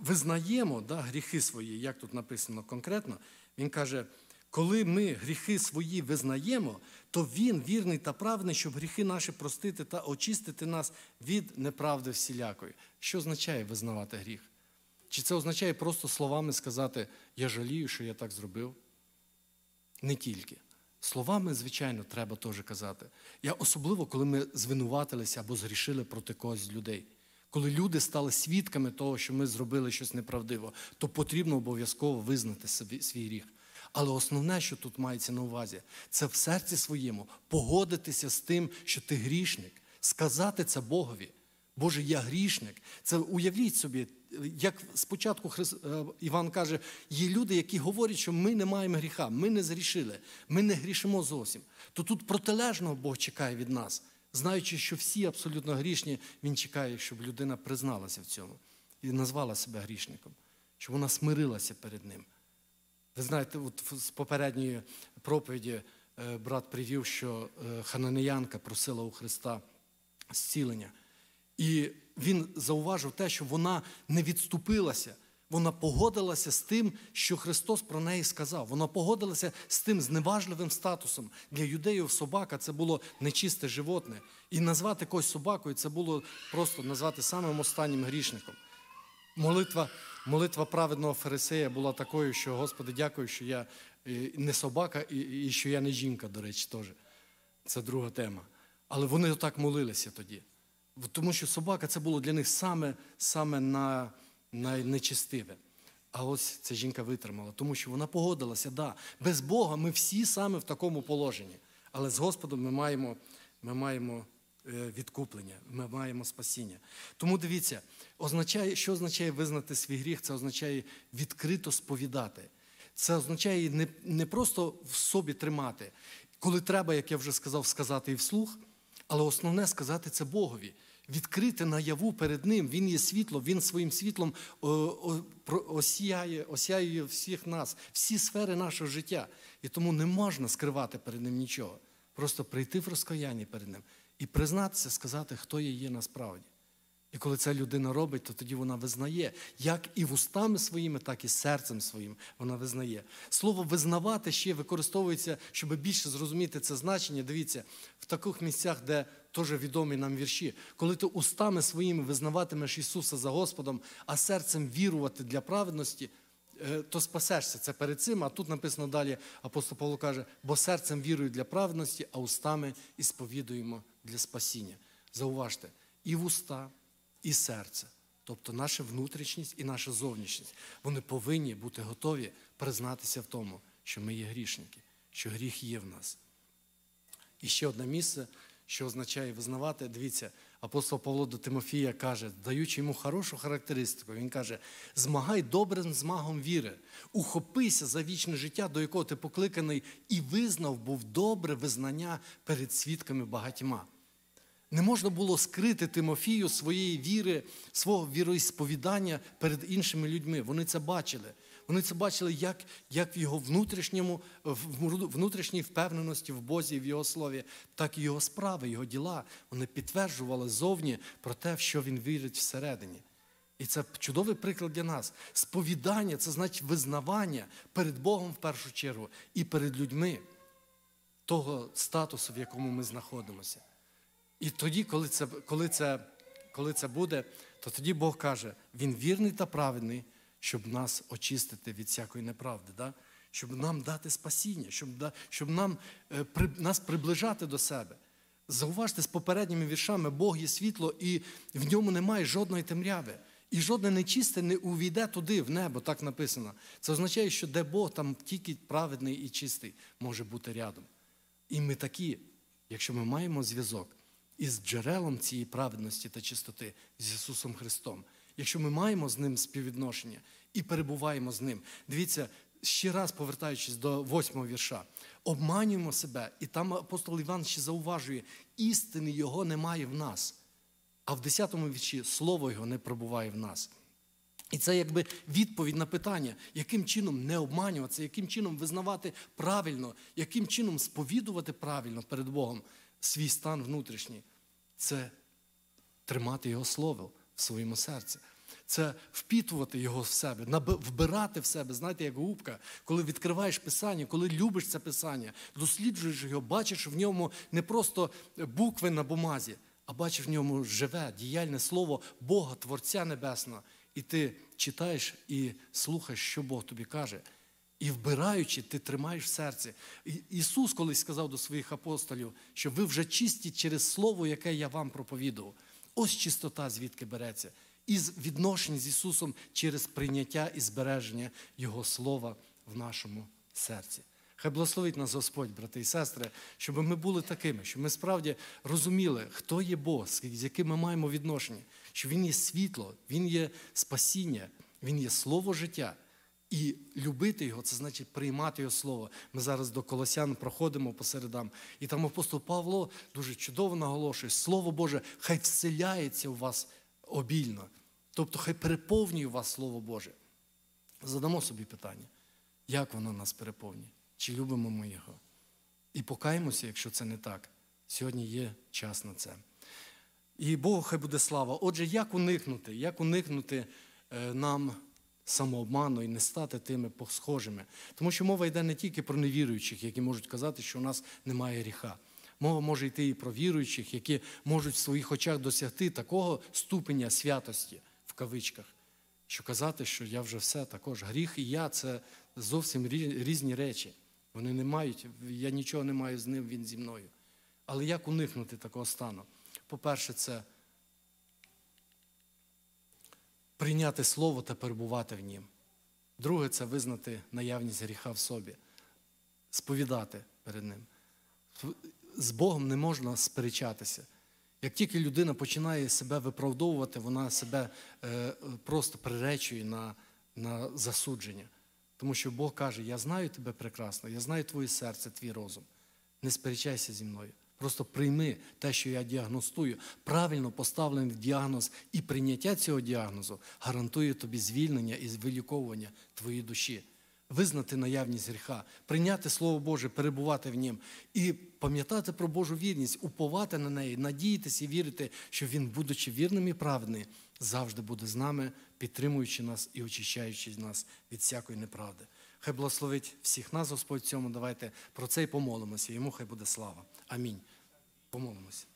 визнаємо да, гріхи свої, як тут написано конкретно, він каже, коли ми гріхи свої визнаємо, то він вірний та праведний, щоб гріхи наші простити та очистити нас від неправди всілякої. Що означає визнавати гріх? Чи це означає просто словами сказати Я жалію, що я так зробив? Не тільки. Словами, звичайно, треба теж казати. Я особливо, коли ми звинуватилися або згрішили проти когось з людей. Коли люди стали свідками того, що ми зробили щось неправдиво, то потрібно обов'язково визнати собі- свій гріх. Але основне, що тут мається на увазі, це в серці своєму погодитися з тим, що ти грішник, сказати це Богові. Боже, я грішник. Це уявіть собі, як спочатку Хрис... е, Іван каже, є люди, які говорять, що ми не маємо гріха, ми не зрішили, ми не грішимо зовсім. То тут протилежного Бог чекає від нас, знаючи, що всі абсолютно грішні, він чекає, щоб людина призналася в цьому і назвала себе грішником, щоб вона смирилася перед ним. Ви знаєте, от з попередньої проповіді е, брат привів, що е, хананеянка просила у Христа зцілення. І він зауважив те, що вона не відступилася. Вона погодилася з тим, що Христос про неї сказав. Вона погодилася з тим зневажливим статусом. Для юдеїв собака це було нечисте животне. І назвати когось собакою це було просто назвати самим останнім грішником. Молитва, молитва праведного фарисея була такою, що Господи, дякую, що я е, не собака і, і що я не жінка, до речі, теж. Це друга тема. Але вони отак молилися тоді. Тому що собака це було для них саме, саме на, найнечестиве. А ось ця жінка витримала, тому що вона погодилася, да, без Бога ми всі саме в такому положенні. Але з Господом ми маємо, ми маємо е, відкуплення, ми маємо спасіння. Тому дивіться, означає, що означає визнати свій гріх? Це означає відкрито сповідати. Це означає не, не просто в собі тримати, коли треба, як я вже сказав, сказати і вслух, але основне сказати це Богові. Відкрити наяву перед Ним. Він є світло, Він своїм світлом о, о, осяє, осяює всіх нас, всі сфери нашого життя. І тому не можна скривати перед Ним нічого. Просто прийти в розкаяння перед Ним і признатися, сказати, хто я є насправді. І коли ця людина робить, то тоді вона визнає, як і вустами своїми, так і серцем своїм вона визнає. Слово визнавати ще використовується, щоб більше зрозуміти це значення. Дивіться, в таких місцях, де теж відомі нам вірші, коли ти устами своїми визнаватимеш Ісуса за Господом, а серцем вірувати для праведності, е, то спасешся. Це перед цим, а тут написано далі, апостол Павло каже, бо серцем вірую для праведності, а устами і сповідуємо для спасіння. Зауважте, і вуста, і серце, тобто наша внутрішність і наша зовнішність, вони повинні бути готові признатися в тому, що ми є грішники, що гріх є в нас. І ще одне місце, що означає визнавати. Дивіться, апостол Павло до Тимофія каже, даючи йому хорошу характеристику, він каже: змагай добрим змагом віри, ухопися за вічне життя, до якого ти покликаний, і визнав був добре визнання перед свідками багатьма. Не можна було скрити Тимофію своєї віри, свого віроісповідання перед іншими людьми. Вони це бачили. Вони це бачили як, як в його внутрішньому, внутрішній впевненості в Бозі в Його слові, так і його справи, його діла. Вони підтверджували зовні про те, в що він вірить всередині. І це чудовий приклад для нас. Сповідання це значить визнавання перед Богом в першу чергу і перед людьми того статусу, в якому ми знаходимося. І тоді, коли це, коли, це, коли це буде, то тоді Бог каже, Він вірний та праведний, щоб нас очистити від всякої неправди, да? щоб нам дати спасіння, щоб, щоб нам, е, при, нас приближати до себе. Зауважте, з попередніми віршами Бог є світло, і в ньому немає жодної темряви. І жодне нечисте не увійде туди, в небо, так написано. Це означає, що де Бог, там тільки праведний і чистий може бути рядом. І ми такі, якщо ми маємо зв'язок із джерелом цієї праведності та чистоти з Ісусом Христом, якщо ми маємо з Ним співвідношення і перебуваємо з Ним, дивіться, ще раз повертаючись до восьмого вірша, обманюємо себе, і там апостол Іван ще зауважує, істини Його немає в нас. А в 10-му вірші слово Його не пробуває в нас. І це якби відповідь на питання, яким чином не обманюватися, яким чином визнавати правильно, яким чином сповідувати правильно перед Богом свій стан внутрішній. Це тримати Його слово в своєму серці. це впітувати його в себе, вбирати в себе, знаєте, як губка, коли відкриваєш писання, коли любиш це писання, досліджуєш його, бачиш в ньому не просто букви на бумазі, а бачиш в ньому живе, діяльне слово Бога, Творця Небесного. І ти читаєш і слухаєш, що Бог тобі каже. І вбираючи, ти тримаєш. І- Ісус колись сказав до своїх апостолів, що ви вже чисті через Слово, яке я вам проповідував. Ось чистота звідки береться. Із відношень з Ісусом через прийняття і збереження Його Слова в нашому серці. Хай благословить нас Господь, брати і сестри, щоб ми були такими, щоб ми справді розуміли, хто є Бог, з яким ми маємо відношення, що Він є світло, Він є спасіння, Він є слово життя. І любити його це значить приймати його слово. Ми зараз до Колосян проходимо по середам. І там апостол Павло дуже чудово наголошує: Слово Боже, хай вселяється у вас обільно. Тобто, хай переповнює вас Слово Боже. Задамо собі питання, як воно нас переповнює? Чи любимо ми його? І покаємося, якщо це не так. Сьогодні є час на це. І Богу хай буде слава. Отже, як уникнути? Як уникнути е, нам самообману і не стати тими схожими? Тому що мова йде не тільки про невіруючих, які можуть казати, що у нас немає гріха. Мова може йти і про віруючих, які можуть в своїх очах досягти такого ступеня святості в кавичках, що казати, що я вже все також. Гріх і я це зовсім різні речі. Вони не мають, я нічого не маю з ним, він зі мною. Але як уникнути такого стану? По-перше, це прийняти слово та перебувати в нім. Друге це визнати наявність гріха в собі, сповідати перед ним. З Богом не можна сперечатися. Як тільки людина починає себе виправдовувати, вона себе е, просто приречує на, на засудження. Тому що Бог каже: Я знаю тебе прекрасно, я знаю твоє серце, твій розум. Не сперечайся зі мною. Просто прийми те, що я діагностую. Правильно поставлений діагноз і прийняття цього діагнозу гарантує тобі звільнення і виліковування твоєї душі. Визнати наявність гріха, прийняти Слово Боже, перебувати в нім і пам'ятати про Божу вірність, уповати на неї, надіятися і вірити, що Він, будучи вірним і праведним, завжди буде з нами, підтримуючи нас і очищаючи нас від всякої неправди. Хай благословить всіх нас, Господь цьому. Давайте про це і помолимося. Йому хай буде слава. Амінь. Помолимося.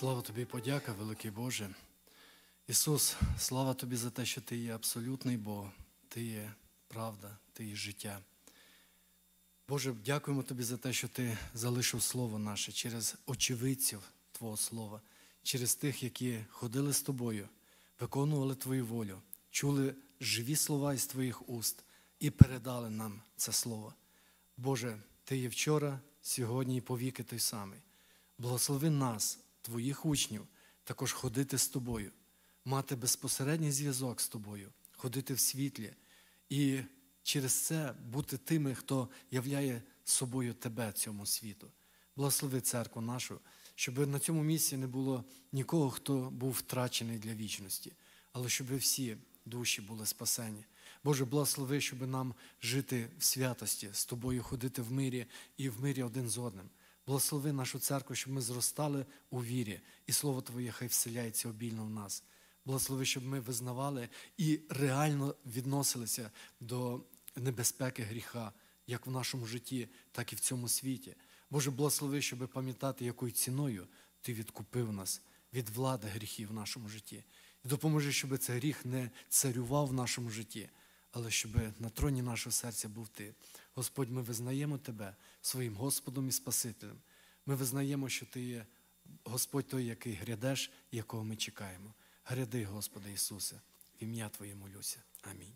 Слава тобі, подяка, великий Боже. Ісус, слава тобі за те, що Ти є абсолютний Бог, Ти є правда, Ти є життя. Боже, дякуємо тобі за те, що ти залишив слово наше через очевидців Твого Слова, через тих, які ходили з тобою, виконували Твою волю, чули живі слова із Твоїх уст і передали нам це слово. Боже, Ти є вчора, сьогодні і повіки той самий. Благослови нас, Твоїх учнів, також ходити з тобою, мати безпосередній зв'язок з тобою, ходити в світлі і через це бути тими, хто являє собою тебе цьому світу. Благослови церкву нашу, щоб на цьому місці не було нікого, хто був втрачений для вічності, але щоб всі душі були спасені. Боже, благослови, щоб нам жити в святості, з тобою ходити в мирі і в мирі один з одним. Благослови нашу церкву, щоб ми зростали у вірі, і слово Твоє хай вселяється обільно в нас. Благослови, щоб ми визнавали і реально відносилися до небезпеки гріха, як в нашому житті, так і в цьому світі. Боже, благослови, щоб пам'ятати, якою ціною Ти відкупив нас від влади гріхів в нашому житті. І допоможи, щоб цей гріх не царював в нашому житті, але щоб на троні нашого серця був Ти. Господь, ми визнаємо Тебе своїм Господом і Спасителем. Ми визнаємо, що Ти є Господь той, який грядеш, якого ми чекаємо. Гряди, Господи Ісусе, в ім'я Твоє молюся. Амінь.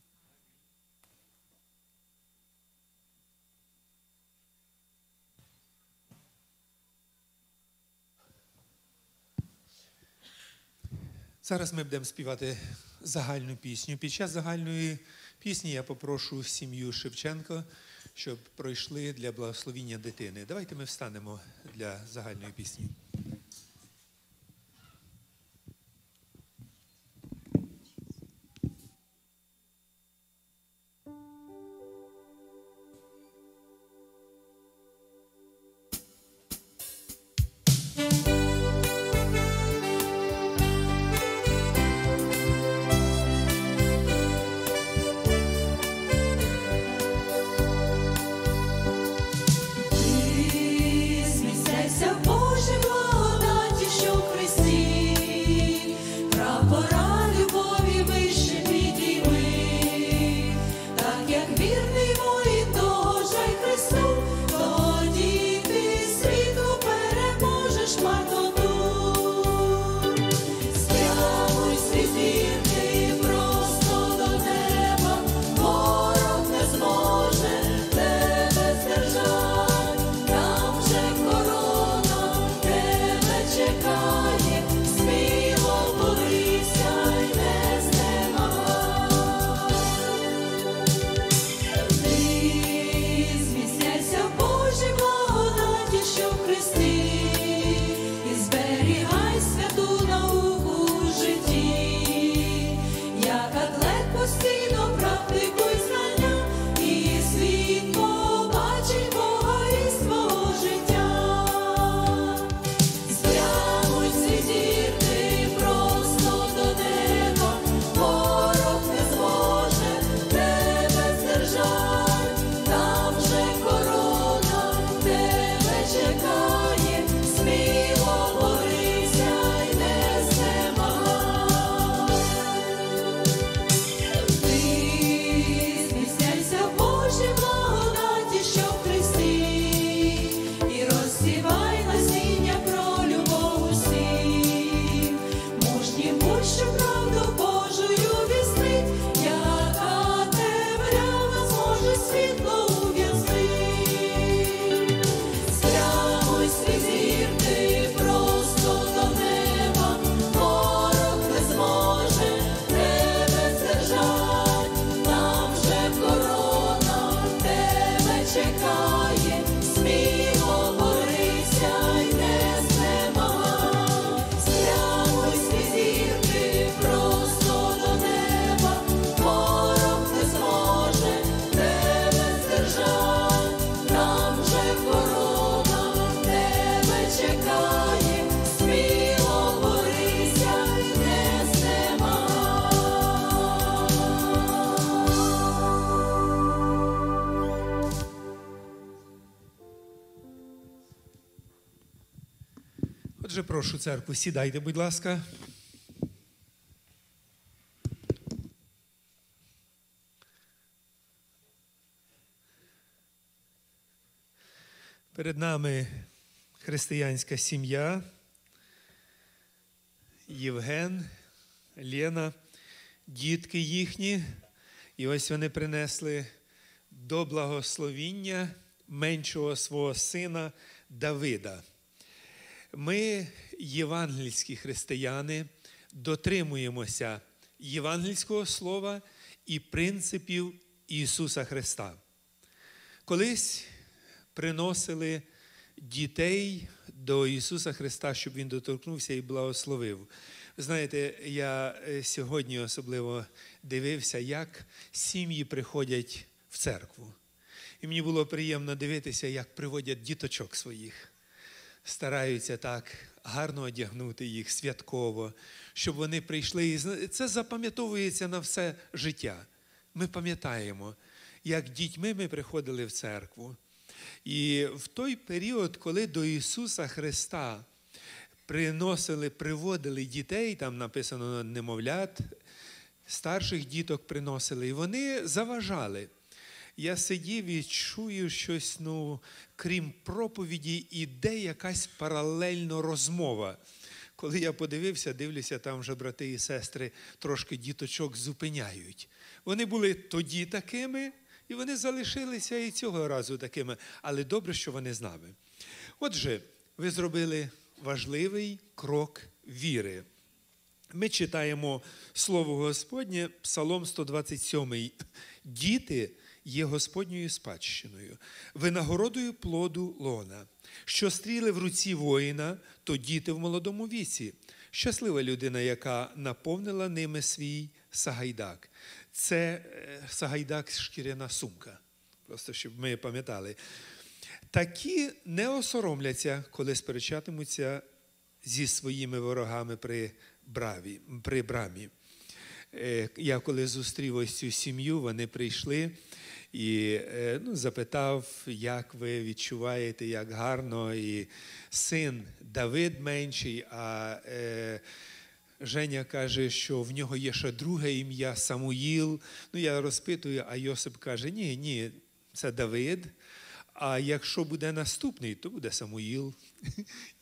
Зараз ми будемо співати загальну пісню. Під час загальної пісні я попрошу сім'ю Шевченко, щоб пройшли для благословіння дитини. Давайте ми встанемо для загальної пісні. Прошу церкву, сідайте, будь ласка. Перед нами християнська сім'я. Євген, Лена, дітки їхні. І ось вони принесли до благословіння меншого свого сина Давида. Ми, євангельські християни, дотримуємося євангельського слова і принципів Ісуса Христа. Колись приносили дітей до Ісуса Христа, щоб Він доторкнувся і благословив. Знаєте, я е, сьогодні особливо дивився, як сім'ї приходять в церкву. І мені було приємно дивитися, як приводять діточок своїх. Стараються так гарно одягнути їх святково, щоб вони прийшли. І це запам'ятовується на все життя. Ми пам'ятаємо, як дітьми ми приходили в церкву. І в той період, коли до Ісуса Христа приносили, приводили дітей, там написано немовлят, старших діток приносили, і вони заважали. Я сидів і чую щось, ну, крім проповіді, іде якась паралельно розмова. Коли я подивився, дивлюся, там вже брати і сестри трошки діточок зупиняють. Вони були тоді такими, і вони залишилися і цього разу такими. Але добре, що вони з нами. Отже, ви зробили важливий крок віри. Ми читаємо Слово Господнє, Псалом 127. Діти є Господньою спадщиною, винагородою плоду лона. Що стріли в руці воїна, то діти в молодому віці. Щаслива людина, яка наповнила ними свій сагайдак. Це е, сагайдак шкіряна сумка. Просто щоб ми пам'ятали. Такі не осоромляться, коли сперечатимуться зі своїми ворогами при, браві, при брамі. Е, Я коли зустрів ось цю сім'ю, вони прийшли і е, ну, запитав, як ви відчуваєте, як гарно. І син Давид менший, а е, Женя каже, що в нього є ще друге ім'я Самуїл. Ну, я розпитую, а Йосип каже: ні, ні, це Давид. А якщо буде наступний, то буде Самуїл.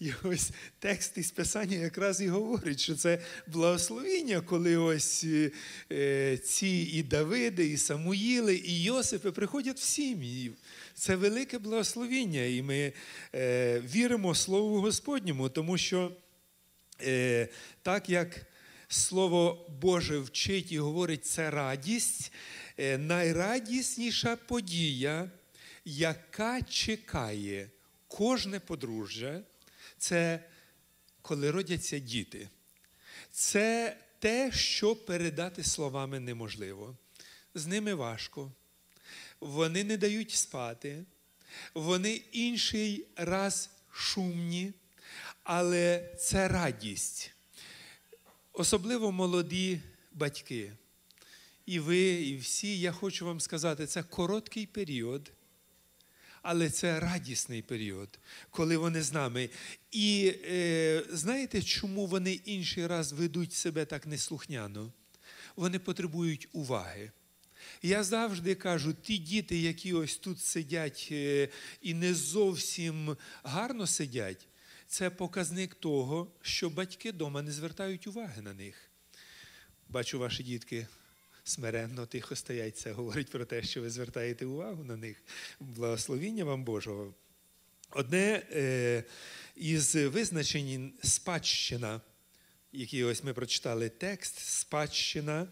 І ось текст із Писання якраз і говорить, що це благословіння, коли ось е, ці і Давиди, і Самуїли, і Йосипи приходять в сім'ї. Це велике благословіння, і ми е, віримо Слову Господньому, тому що е, так як Слово Боже вчить і говорить, це радість, е, найрадісніша подія, яка чекає кожне подружжя, це коли родяться діти. Це те, що передати словами неможливо. З ними важко. Вони не дають спати, вони інший раз шумні, але це радість. Особливо молоді батьки. І ви, і всі, я хочу вам сказати, це короткий період, але це радісний період, коли вони з нами. І е, знаєте, чому вони інший раз ведуть себе так неслухняно? Вони потребують уваги. Я завжди кажу, ті діти, які ось тут сидять е, і не зовсім гарно сидять, це показник того, що батьки вдома не звертають уваги на них. Бачу, ваші дітки смиренно, тихо стоять. Це говорить про те, що ви звертаєте увагу на них. Благословіння вам Божого. Одне е, із визначень спадщина, які ось ми прочитали текст, спадщина,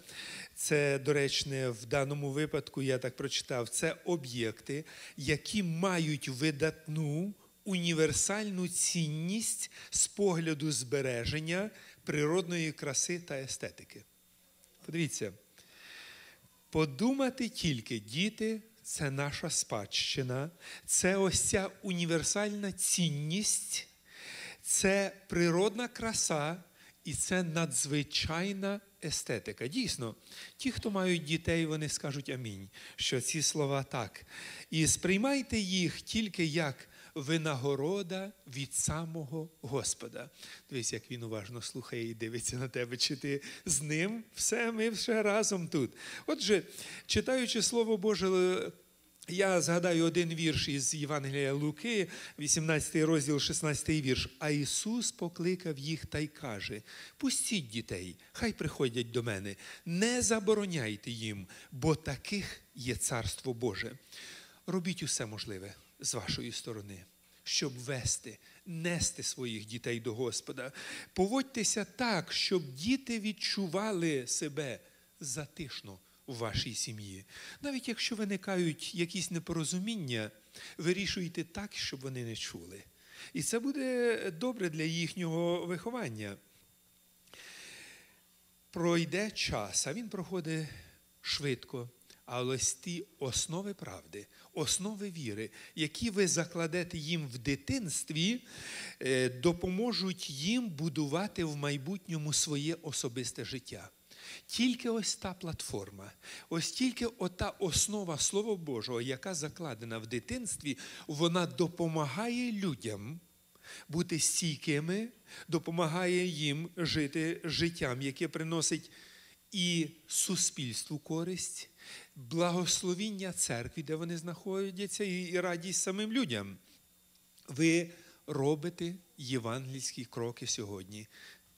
це доречне в даному випадку, я так прочитав, це об'єкти, які мають видатну універсальну цінність з погляду збереження природної краси та естетики. Подивіться, подумати тільки, діти це наша спадщина, це ось ця універсальна цінність, це природна краса і це надзвичайна естетика. Дійсно, ті, хто мають дітей, вони скажуть амінь, що ці слова так. І сприймайте їх тільки як винагорода від самого Господа. Дивись, як він уважно слухає і дивиться на тебе, чи ти з ним все, ми все разом тут. Отже, читаючи Слово Боже. Я згадаю один вірш із Євангелія Луки, 18 розділ, 16 вірш. А Ісус покликав їх та й каже: Пустіть дітей, хай приходять до мене, не забороняйте їм, бо таких є Царство Боже. Робіть усе можливе з вашої сторони, щоб вести, нести своїх дітей до Господа. Поводьтеся так, щоб діти відчували себе затишно у вашій сім'ї. Навіть якщо виникають якісь непорозуміння, вирішуйте так, щоб вони не чули. І це буде добре для їхнього виховання. Пройде час, а він проходить швидко. Але ось ті основи правди, основи віри, які ви закладете їм в дитинстві, е, допоможуть їм будувати в майбутньому своє особисте життя. Тільки ось та платформа, ось тільки ота основа Слова Божого, яка закладена в дитинстві, вона допомагає людям бути стійкими, допомагає їм жити життям, яке приносить і суспільству користь, благословіння церкві, де вони знаходяться, і радість самим людям. Ви робите євангельські кроки сьогодні,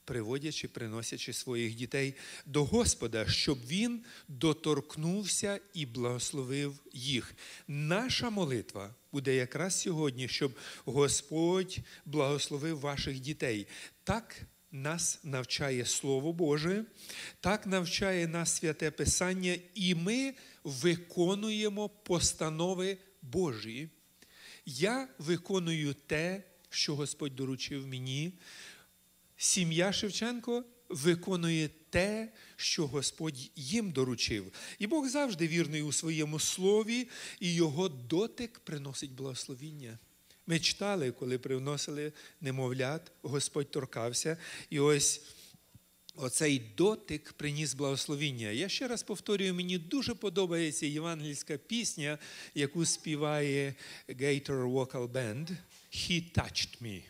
приводячи, приносячи своїх дітей до Господа, щоб Він доторкнувся і благословив їх. Наша молитва буде якраз сьогодні, щоб Господь благословив ваших дітей. Так нас навчає Слово Боже, так навчає нас святе Писання, і ми виконуємо постанови Божі. Я виконую те, що Господь доручив мені. Сім'я Шевченко виконує те, що Господь їм доручив. І Бог завжди вірний у своєму слові, і його дотик приносить благословіння. Ми читали, коли приносили немовлят, Господь торкався, і ось оцей дотик приніс благословіння. Я ще раз повторюю, мені дуже подобається євангельська пісня, яку співає Gator Vocal Band «He touched me».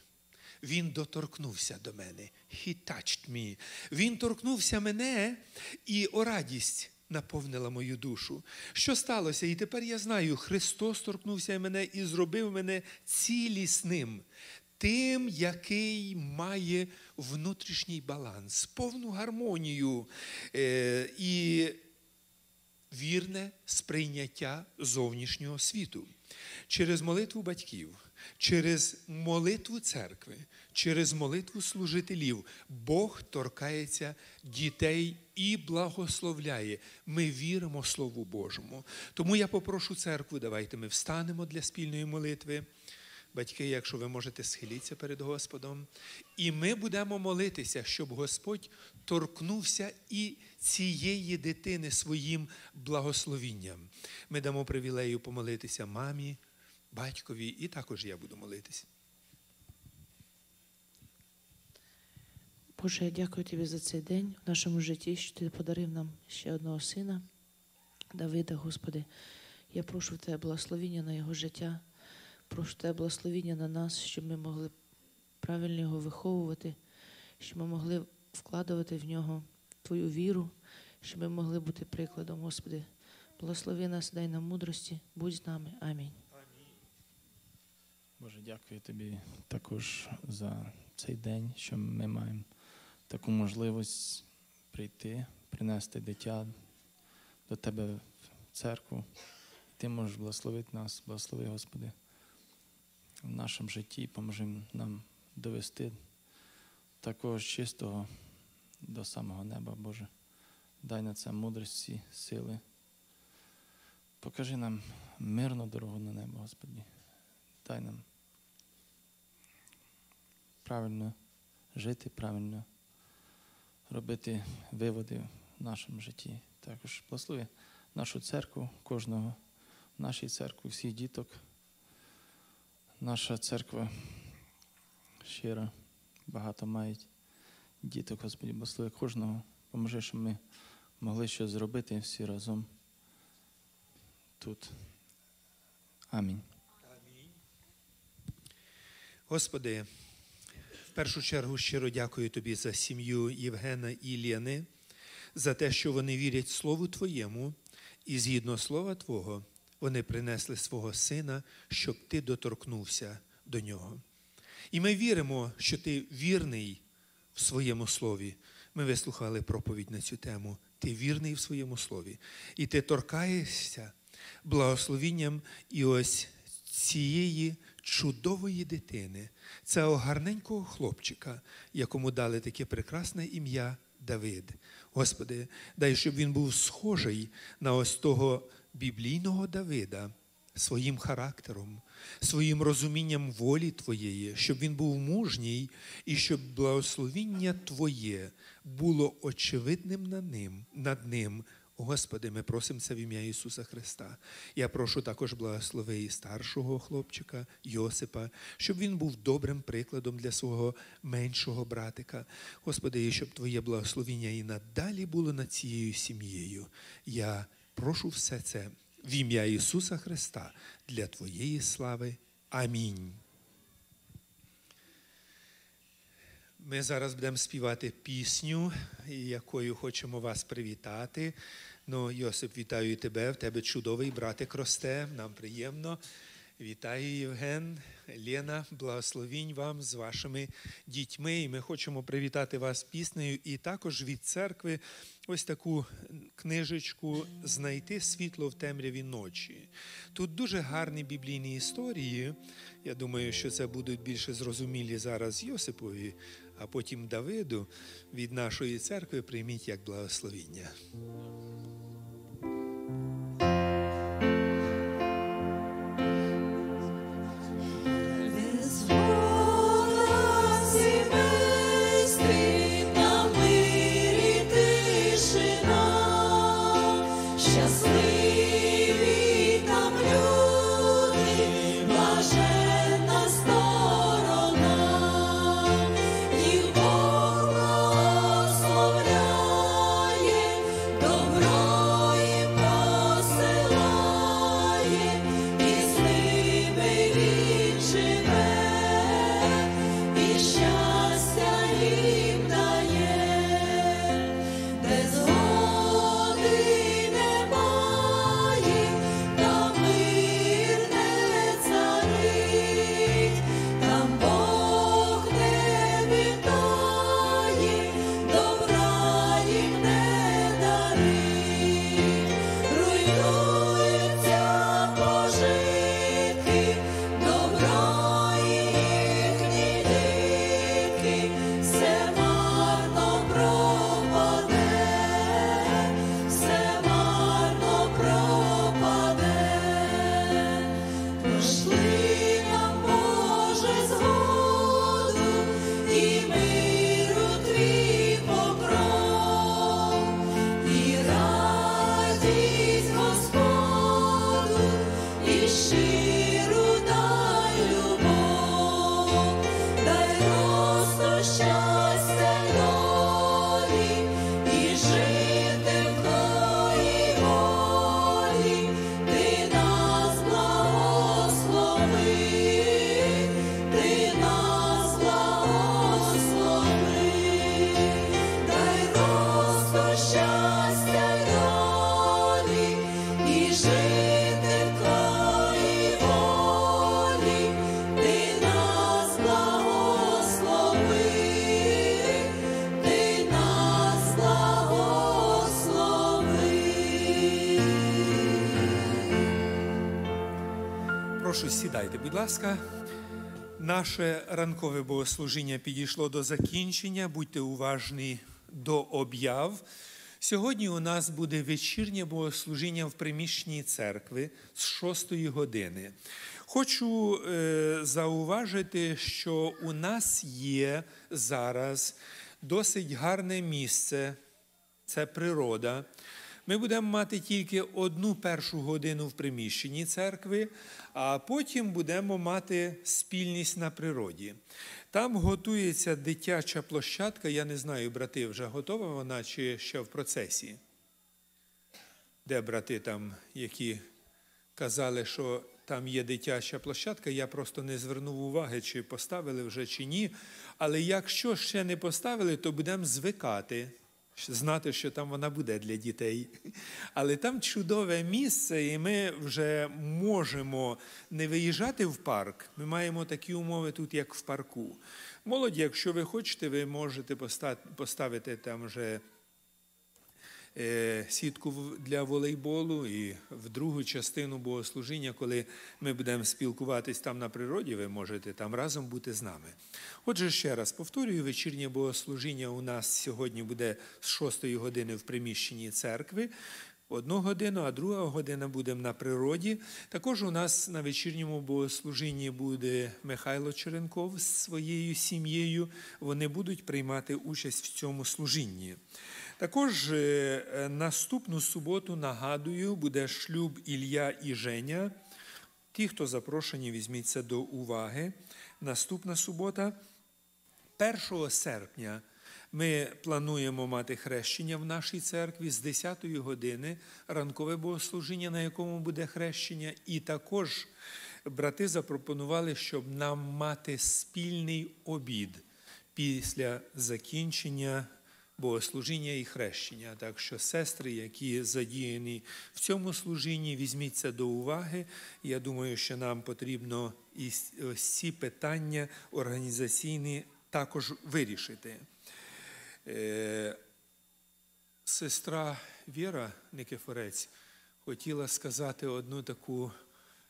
Він доторкнувся до мене. He touched me. Він торкнувся мене, і о радість наповнила мою душу. Що сталося? І тепер я знаю, Христос торкнувся мене і зробив мене цілісним, тим, який має внутрішній баланс, повну гармонію. Е, і вірне сприйняття зовнішнього світу. Через молитву батьків, через молитву церкви, через молитву служителів Бог торкається дітей і благословляє. Ми віримо Слову Божому. Тому я попрошу церкву, давайте ми встанемо для спільної молитви. Батьки, якщо ви можете схилітися перед Господом, і ми будемо молитися, щоб Господь торкнувся і цієї дитини своїм благословінням. Ми дамо привілею помолитися мамі, батькові, і також я буду молитися. Боже, я дякую тобі за цей день в нашому житті, що ти подарив нам ще одного сина, Давида, Господи. Я прошу Тебе благословіння на його життя, прошу Тебе благословіння на нас, щоб ми могли правильно його виховувати, щоб ми могли вкладувати в нього Твою віру, щоб ми могли бути прикладом, Господи. Благослови нас, дай нам мудрості, будь з нами. Амінь. Боже, дякую тобі також за цей день, що ми маємо таку можливість прийти, принести дитя до тебе в церкву. Ти можеш благословити нас, благослови, Господи, в нашому житті, поможи нам довести такого ж чистого до самого неба, Боже. Дай на це мудрості, сили. Покажи нам мирну дорогу на небо, Господи. Дай нам правильно жити, правильно робити виводи в нашому житті. Також благослови нашу церкву, кожного в нашій церкві, всіх діток. Наша церква щира, багато мають діток, Господи, благослови кожного. Поможи, щоб ми могли щось зробити всі разом тут. Амінь. Господи, в першу чергу щиро дякую Тобі за сім'ю Євгена і Лєни, за те, що вони вірять Слову Твоєму, і згідно слова Твого, вони принесли свого сина, щоб Ти доторкнувся до нього. І ми віримо, що Ти вірний в своєму слові. Ми вислухали проповідь на цю тему. Ти вірний в своєму слові. І ти торкаєшся благословінням і ось цієї чудової дитини, цього гарненького хлопчика, якому дали таке прекрасне ім'я Давид. Господи, дай, щоб він був схожий на ось того біблійного Давида своїм характером, своїм розумінням волі Твоєї, щоб він був мужній і щоб благословіння Твоє було очевидним над ним, над ним. Господи, ми просимо це в ім'я Ісуса Христа. Я прошу також благослови і старшого хлопчика Йосипа, щоб він був добрим прикладом для свого меншого братика. Господи, і щоб Твоє благословіння і надалі було над цією сім'єю. Я прошу все це в ім'я Ісуса Христа для Твоєї слави. Амінь. Ми зараз будемо співати пісню, якою хочемо вас привітати. Ну, Йосип, вітаю тебе. В тебе чудовий братик росте. Нам приємно. Вітаю, Євген, Лена, благословінь вам з вашими дітьми. І ми хочемо привітати вас піснею. І також від церкви ось таку книжечку Знайти світло в темряві ночі. Тут дуже гарні біблійні історії. Я думаю, що це будуть більше зрозумілі зараз Йосипові, а потім Давиду від нашої церкви прийміть як благословіння. Сідайте, будь ласка. Наше ранкове богослужіння підійшло до закінчення. Будьте уважні до об'яв. Сьогодні у нас буде вечірнє богослужіння в приміщенні церкви з 6 години. Хочу е, зауважити, що у нас є зараз досить гарне місце це природа. Ми будемо мати тільки одну першу годину в приміщенні церкви, а потім будемо мати спільність на природі. Там готується дитяча площадка. Я не знаю, брати, вже готова вона чи ще в процесі? Де брати там, які казали, що там є дитяча площадка. Я просто не звернув уваги, чи поставили вже чи ні. Але якщо ще не поставили, то будемо звикати. Знати, що там вона буде для дітей. Але там чудове місце, і ми вже можемо не виїжджати в парк. Ми маємо такі умови тут, як в парку. Молоді, якщо ви хочете, ви можете поста- поставити там вже сітку в- для волейболу і в другу частину богослужіння, коли ми будемо спілкуватись там на природі, ви можете там разом бути з нами. Отже, ще раз повторюю, вечірнє богослужіння у нас сьогодні буде з 6 години в приміщенні церкви. Одну годину, а друга година будемо на природі. Також у нас на вечірньому богослужінні буде Михайло Черенков з своєю сім'єю. Вони будуть приймати участь в цьому служінні. Також е, наступну суботу, нагадую, буде шлюб Ілля і Женя. Ті, хто запрошені, візьміться до уваги. Наступна субота, 1 серпня, ми плануємо мати хрещення в нашій церкві з 10 години, ранкове богослужіння, на якому буде хрещення. І також брати запропонували, щоб нам мати спільний обід після закінчення богослужіння і хрещення. Так що сестри, які задіяні в цьому служінні, візьміться до уваги. Я думаю, що нам потрібно і ось ці питання організаційні також вирішити. Е, Сестра Віра Никифорець хотіла сказати одну таку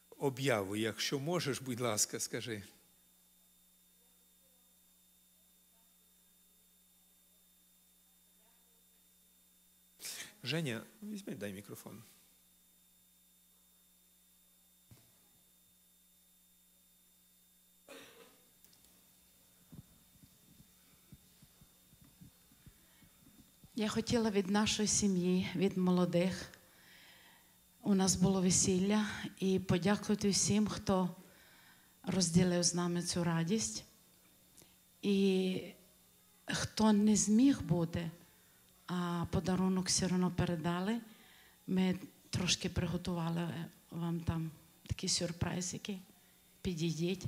об'яву. Якщо можеш, будь ласка, скажи. Женя, візьми, дай мікрофон. Я хотіла від нашої сім'ї, від молодих. У нас було весілля і подякувати всім, хто розділив з нами цю радість. І хто не зміг бути, а подарунок все одно передали. Ми трошки приготували вам там такі сюрпризики. Підійдіть.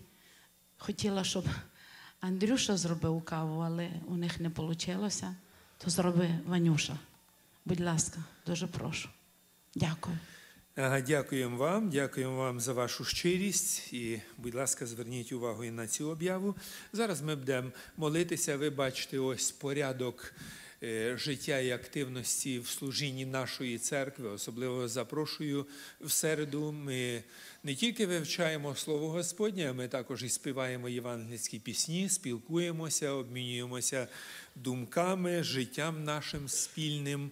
Хотіла, щоб Андрюша зробив каву, але у них не вийшло. То зроби Ванюша. Будь ласка, дуже прошу. Дякую. Дякуємо вам, дякуємо вам за вашу щирість. І, будь ласка, зверніть увагу і на цю об'яву. Зараз ми будемо молитися. Ви бачите ось порядок життя і активності в служінні нашої церкви. Особливо запрошую в середу. Ми не тільки вивчаємо Слово Господнє, ми також і співаємо євангельські пісні, спілкуємося, обмінюємося думками, життям нашим спільним.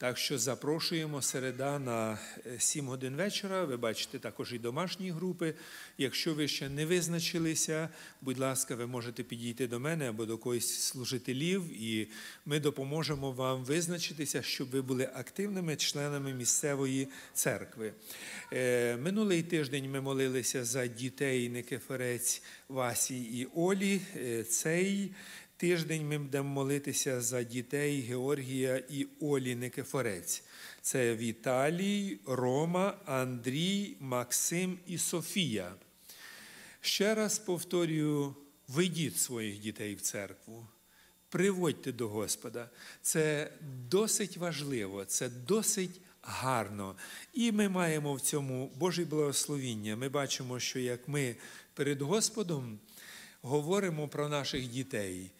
Так що запрошуємо середа на 7 годин вечора. Ви бачите також і домашні групи. Якщо ви ще не визначилися, будь ласка, ви можете підійти до мене або до когось служителів, і ми допоможемо вам визначитися, щоб ви були активними членами місцевої церкви. Е, Минулий тиждень ми молилися за дітей Никифорець Васі і Олі. Е, Цей Тиждень ми будемо молитися за дітей Георгія і Олі Никифорець. Це Віталій, Рома, Андрій, Максим і Софія. Ще раз повторюю: ведіть своїх дітей в церкву, приводьте до Господа. Це досить важливо, це досить гарно. І ми маємо в цьому Боже благословіння. Ми бачимо, що як ми перед Господом говоримо про наших дітей.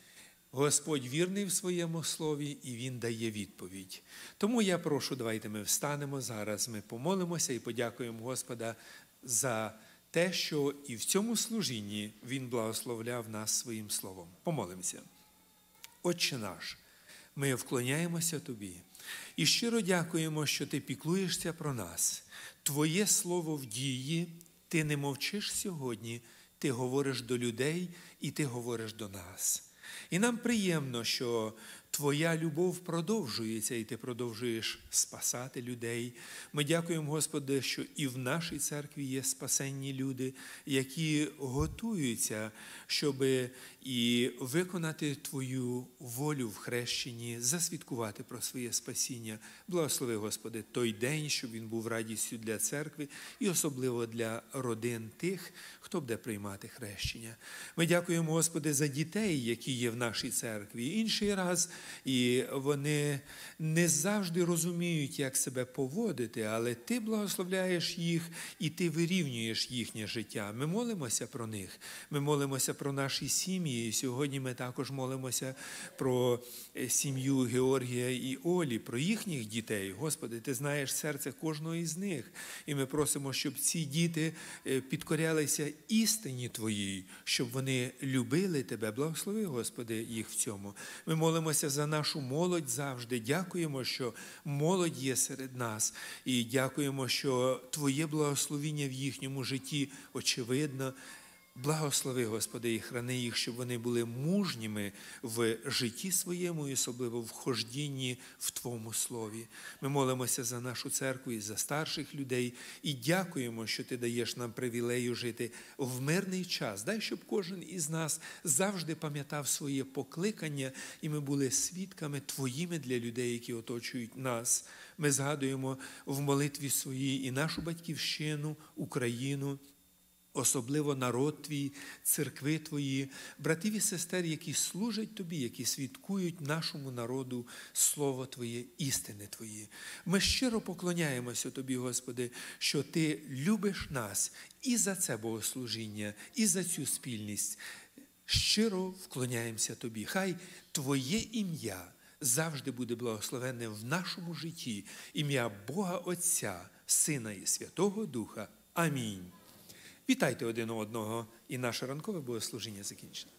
Господь вірний в своєму слові і Він дає відповідь. Тому я прошу, давайте ми встанемо зараз. Ми помолимося і подякуємо Господа за те, що і в цьому служінні Він благословляв нас своїм словом. Помолимося. Отче наш, ми вклоняємося Тобі і щиро дякуємо, що Ти піклуєшся про нас. Твоє слово в дії, Ти не мовчиш сьогодні, Ти говориш до людей і Ти говориш до нас. І нам приємно, що Твоя любов продовжується, і ти продовжуєш спасати людей. Ми дякуємо, Господи, що і в нашій церкві є спасенні люди, які готуються, щоб і виконати Твою волю в хрещенні, засвідкувати про своє спасіння. Благослови, Господи, той день, щоб він був радістю для церкви і особливо для родин тих, хто буде приймати хрещення. Ми дякуємо, Господи, за дітей, які є в нашій церкві. Інший раз і вони не завжди розуміють, як себе поводити, але Ти благословляєш їх і Ти вирівнюєш їхнє життя. Ми молимося про них. Ми молимося про наші сім'ї. І сьогодні ми також молимося про е, сім'ю Георгія і Олі, про їхніх дітей. Господи, Ти знаєш серце кожного із них. І ми просимо, щоб ці діти е, підкорялися істині Твоїй, щоб вони любили Тебе. Благослови, Господи, їх в цьому. Ми молимося за нашу молодь завжди. Дякуємо, що молодь є серед нас. І дякуємо, що Твоє благословіння в їхньому житті очевидно. Благослови, Господи, і храни їх, щоб вони були мужніми в житті своєму, і особливо в хождінні в Твоєму слові. Ми молимося за нашу церкву і за старших людей і дякуємо, що Ти даєш нам привілею жити в мирний час. Дай, щоб кожен із нас завжди пам'ятав своє покликання, і ми були свідками Твоїми для людей, які оточують нас. Ми згадуємо в молитві своїй і нашу батьківщину, Україну особливо народ твій, церкви твої, братів і сестер, які служать тобі, які свідкують нашому народу Слово Твоє, істини Твої. Ми щиро поклоняємося Тобі, Господи, що Ти любиш нас і за це богослужіння, і за цю спільність. Щиро вклоняємося Тобі. Хай Твоє ім'я завжди буде благословенне в нашому житті, ім'я Бога Отця, Сина і Святого Духа. Амінь. Вітайте один одного, і наше ранкове богослужіння закінчено.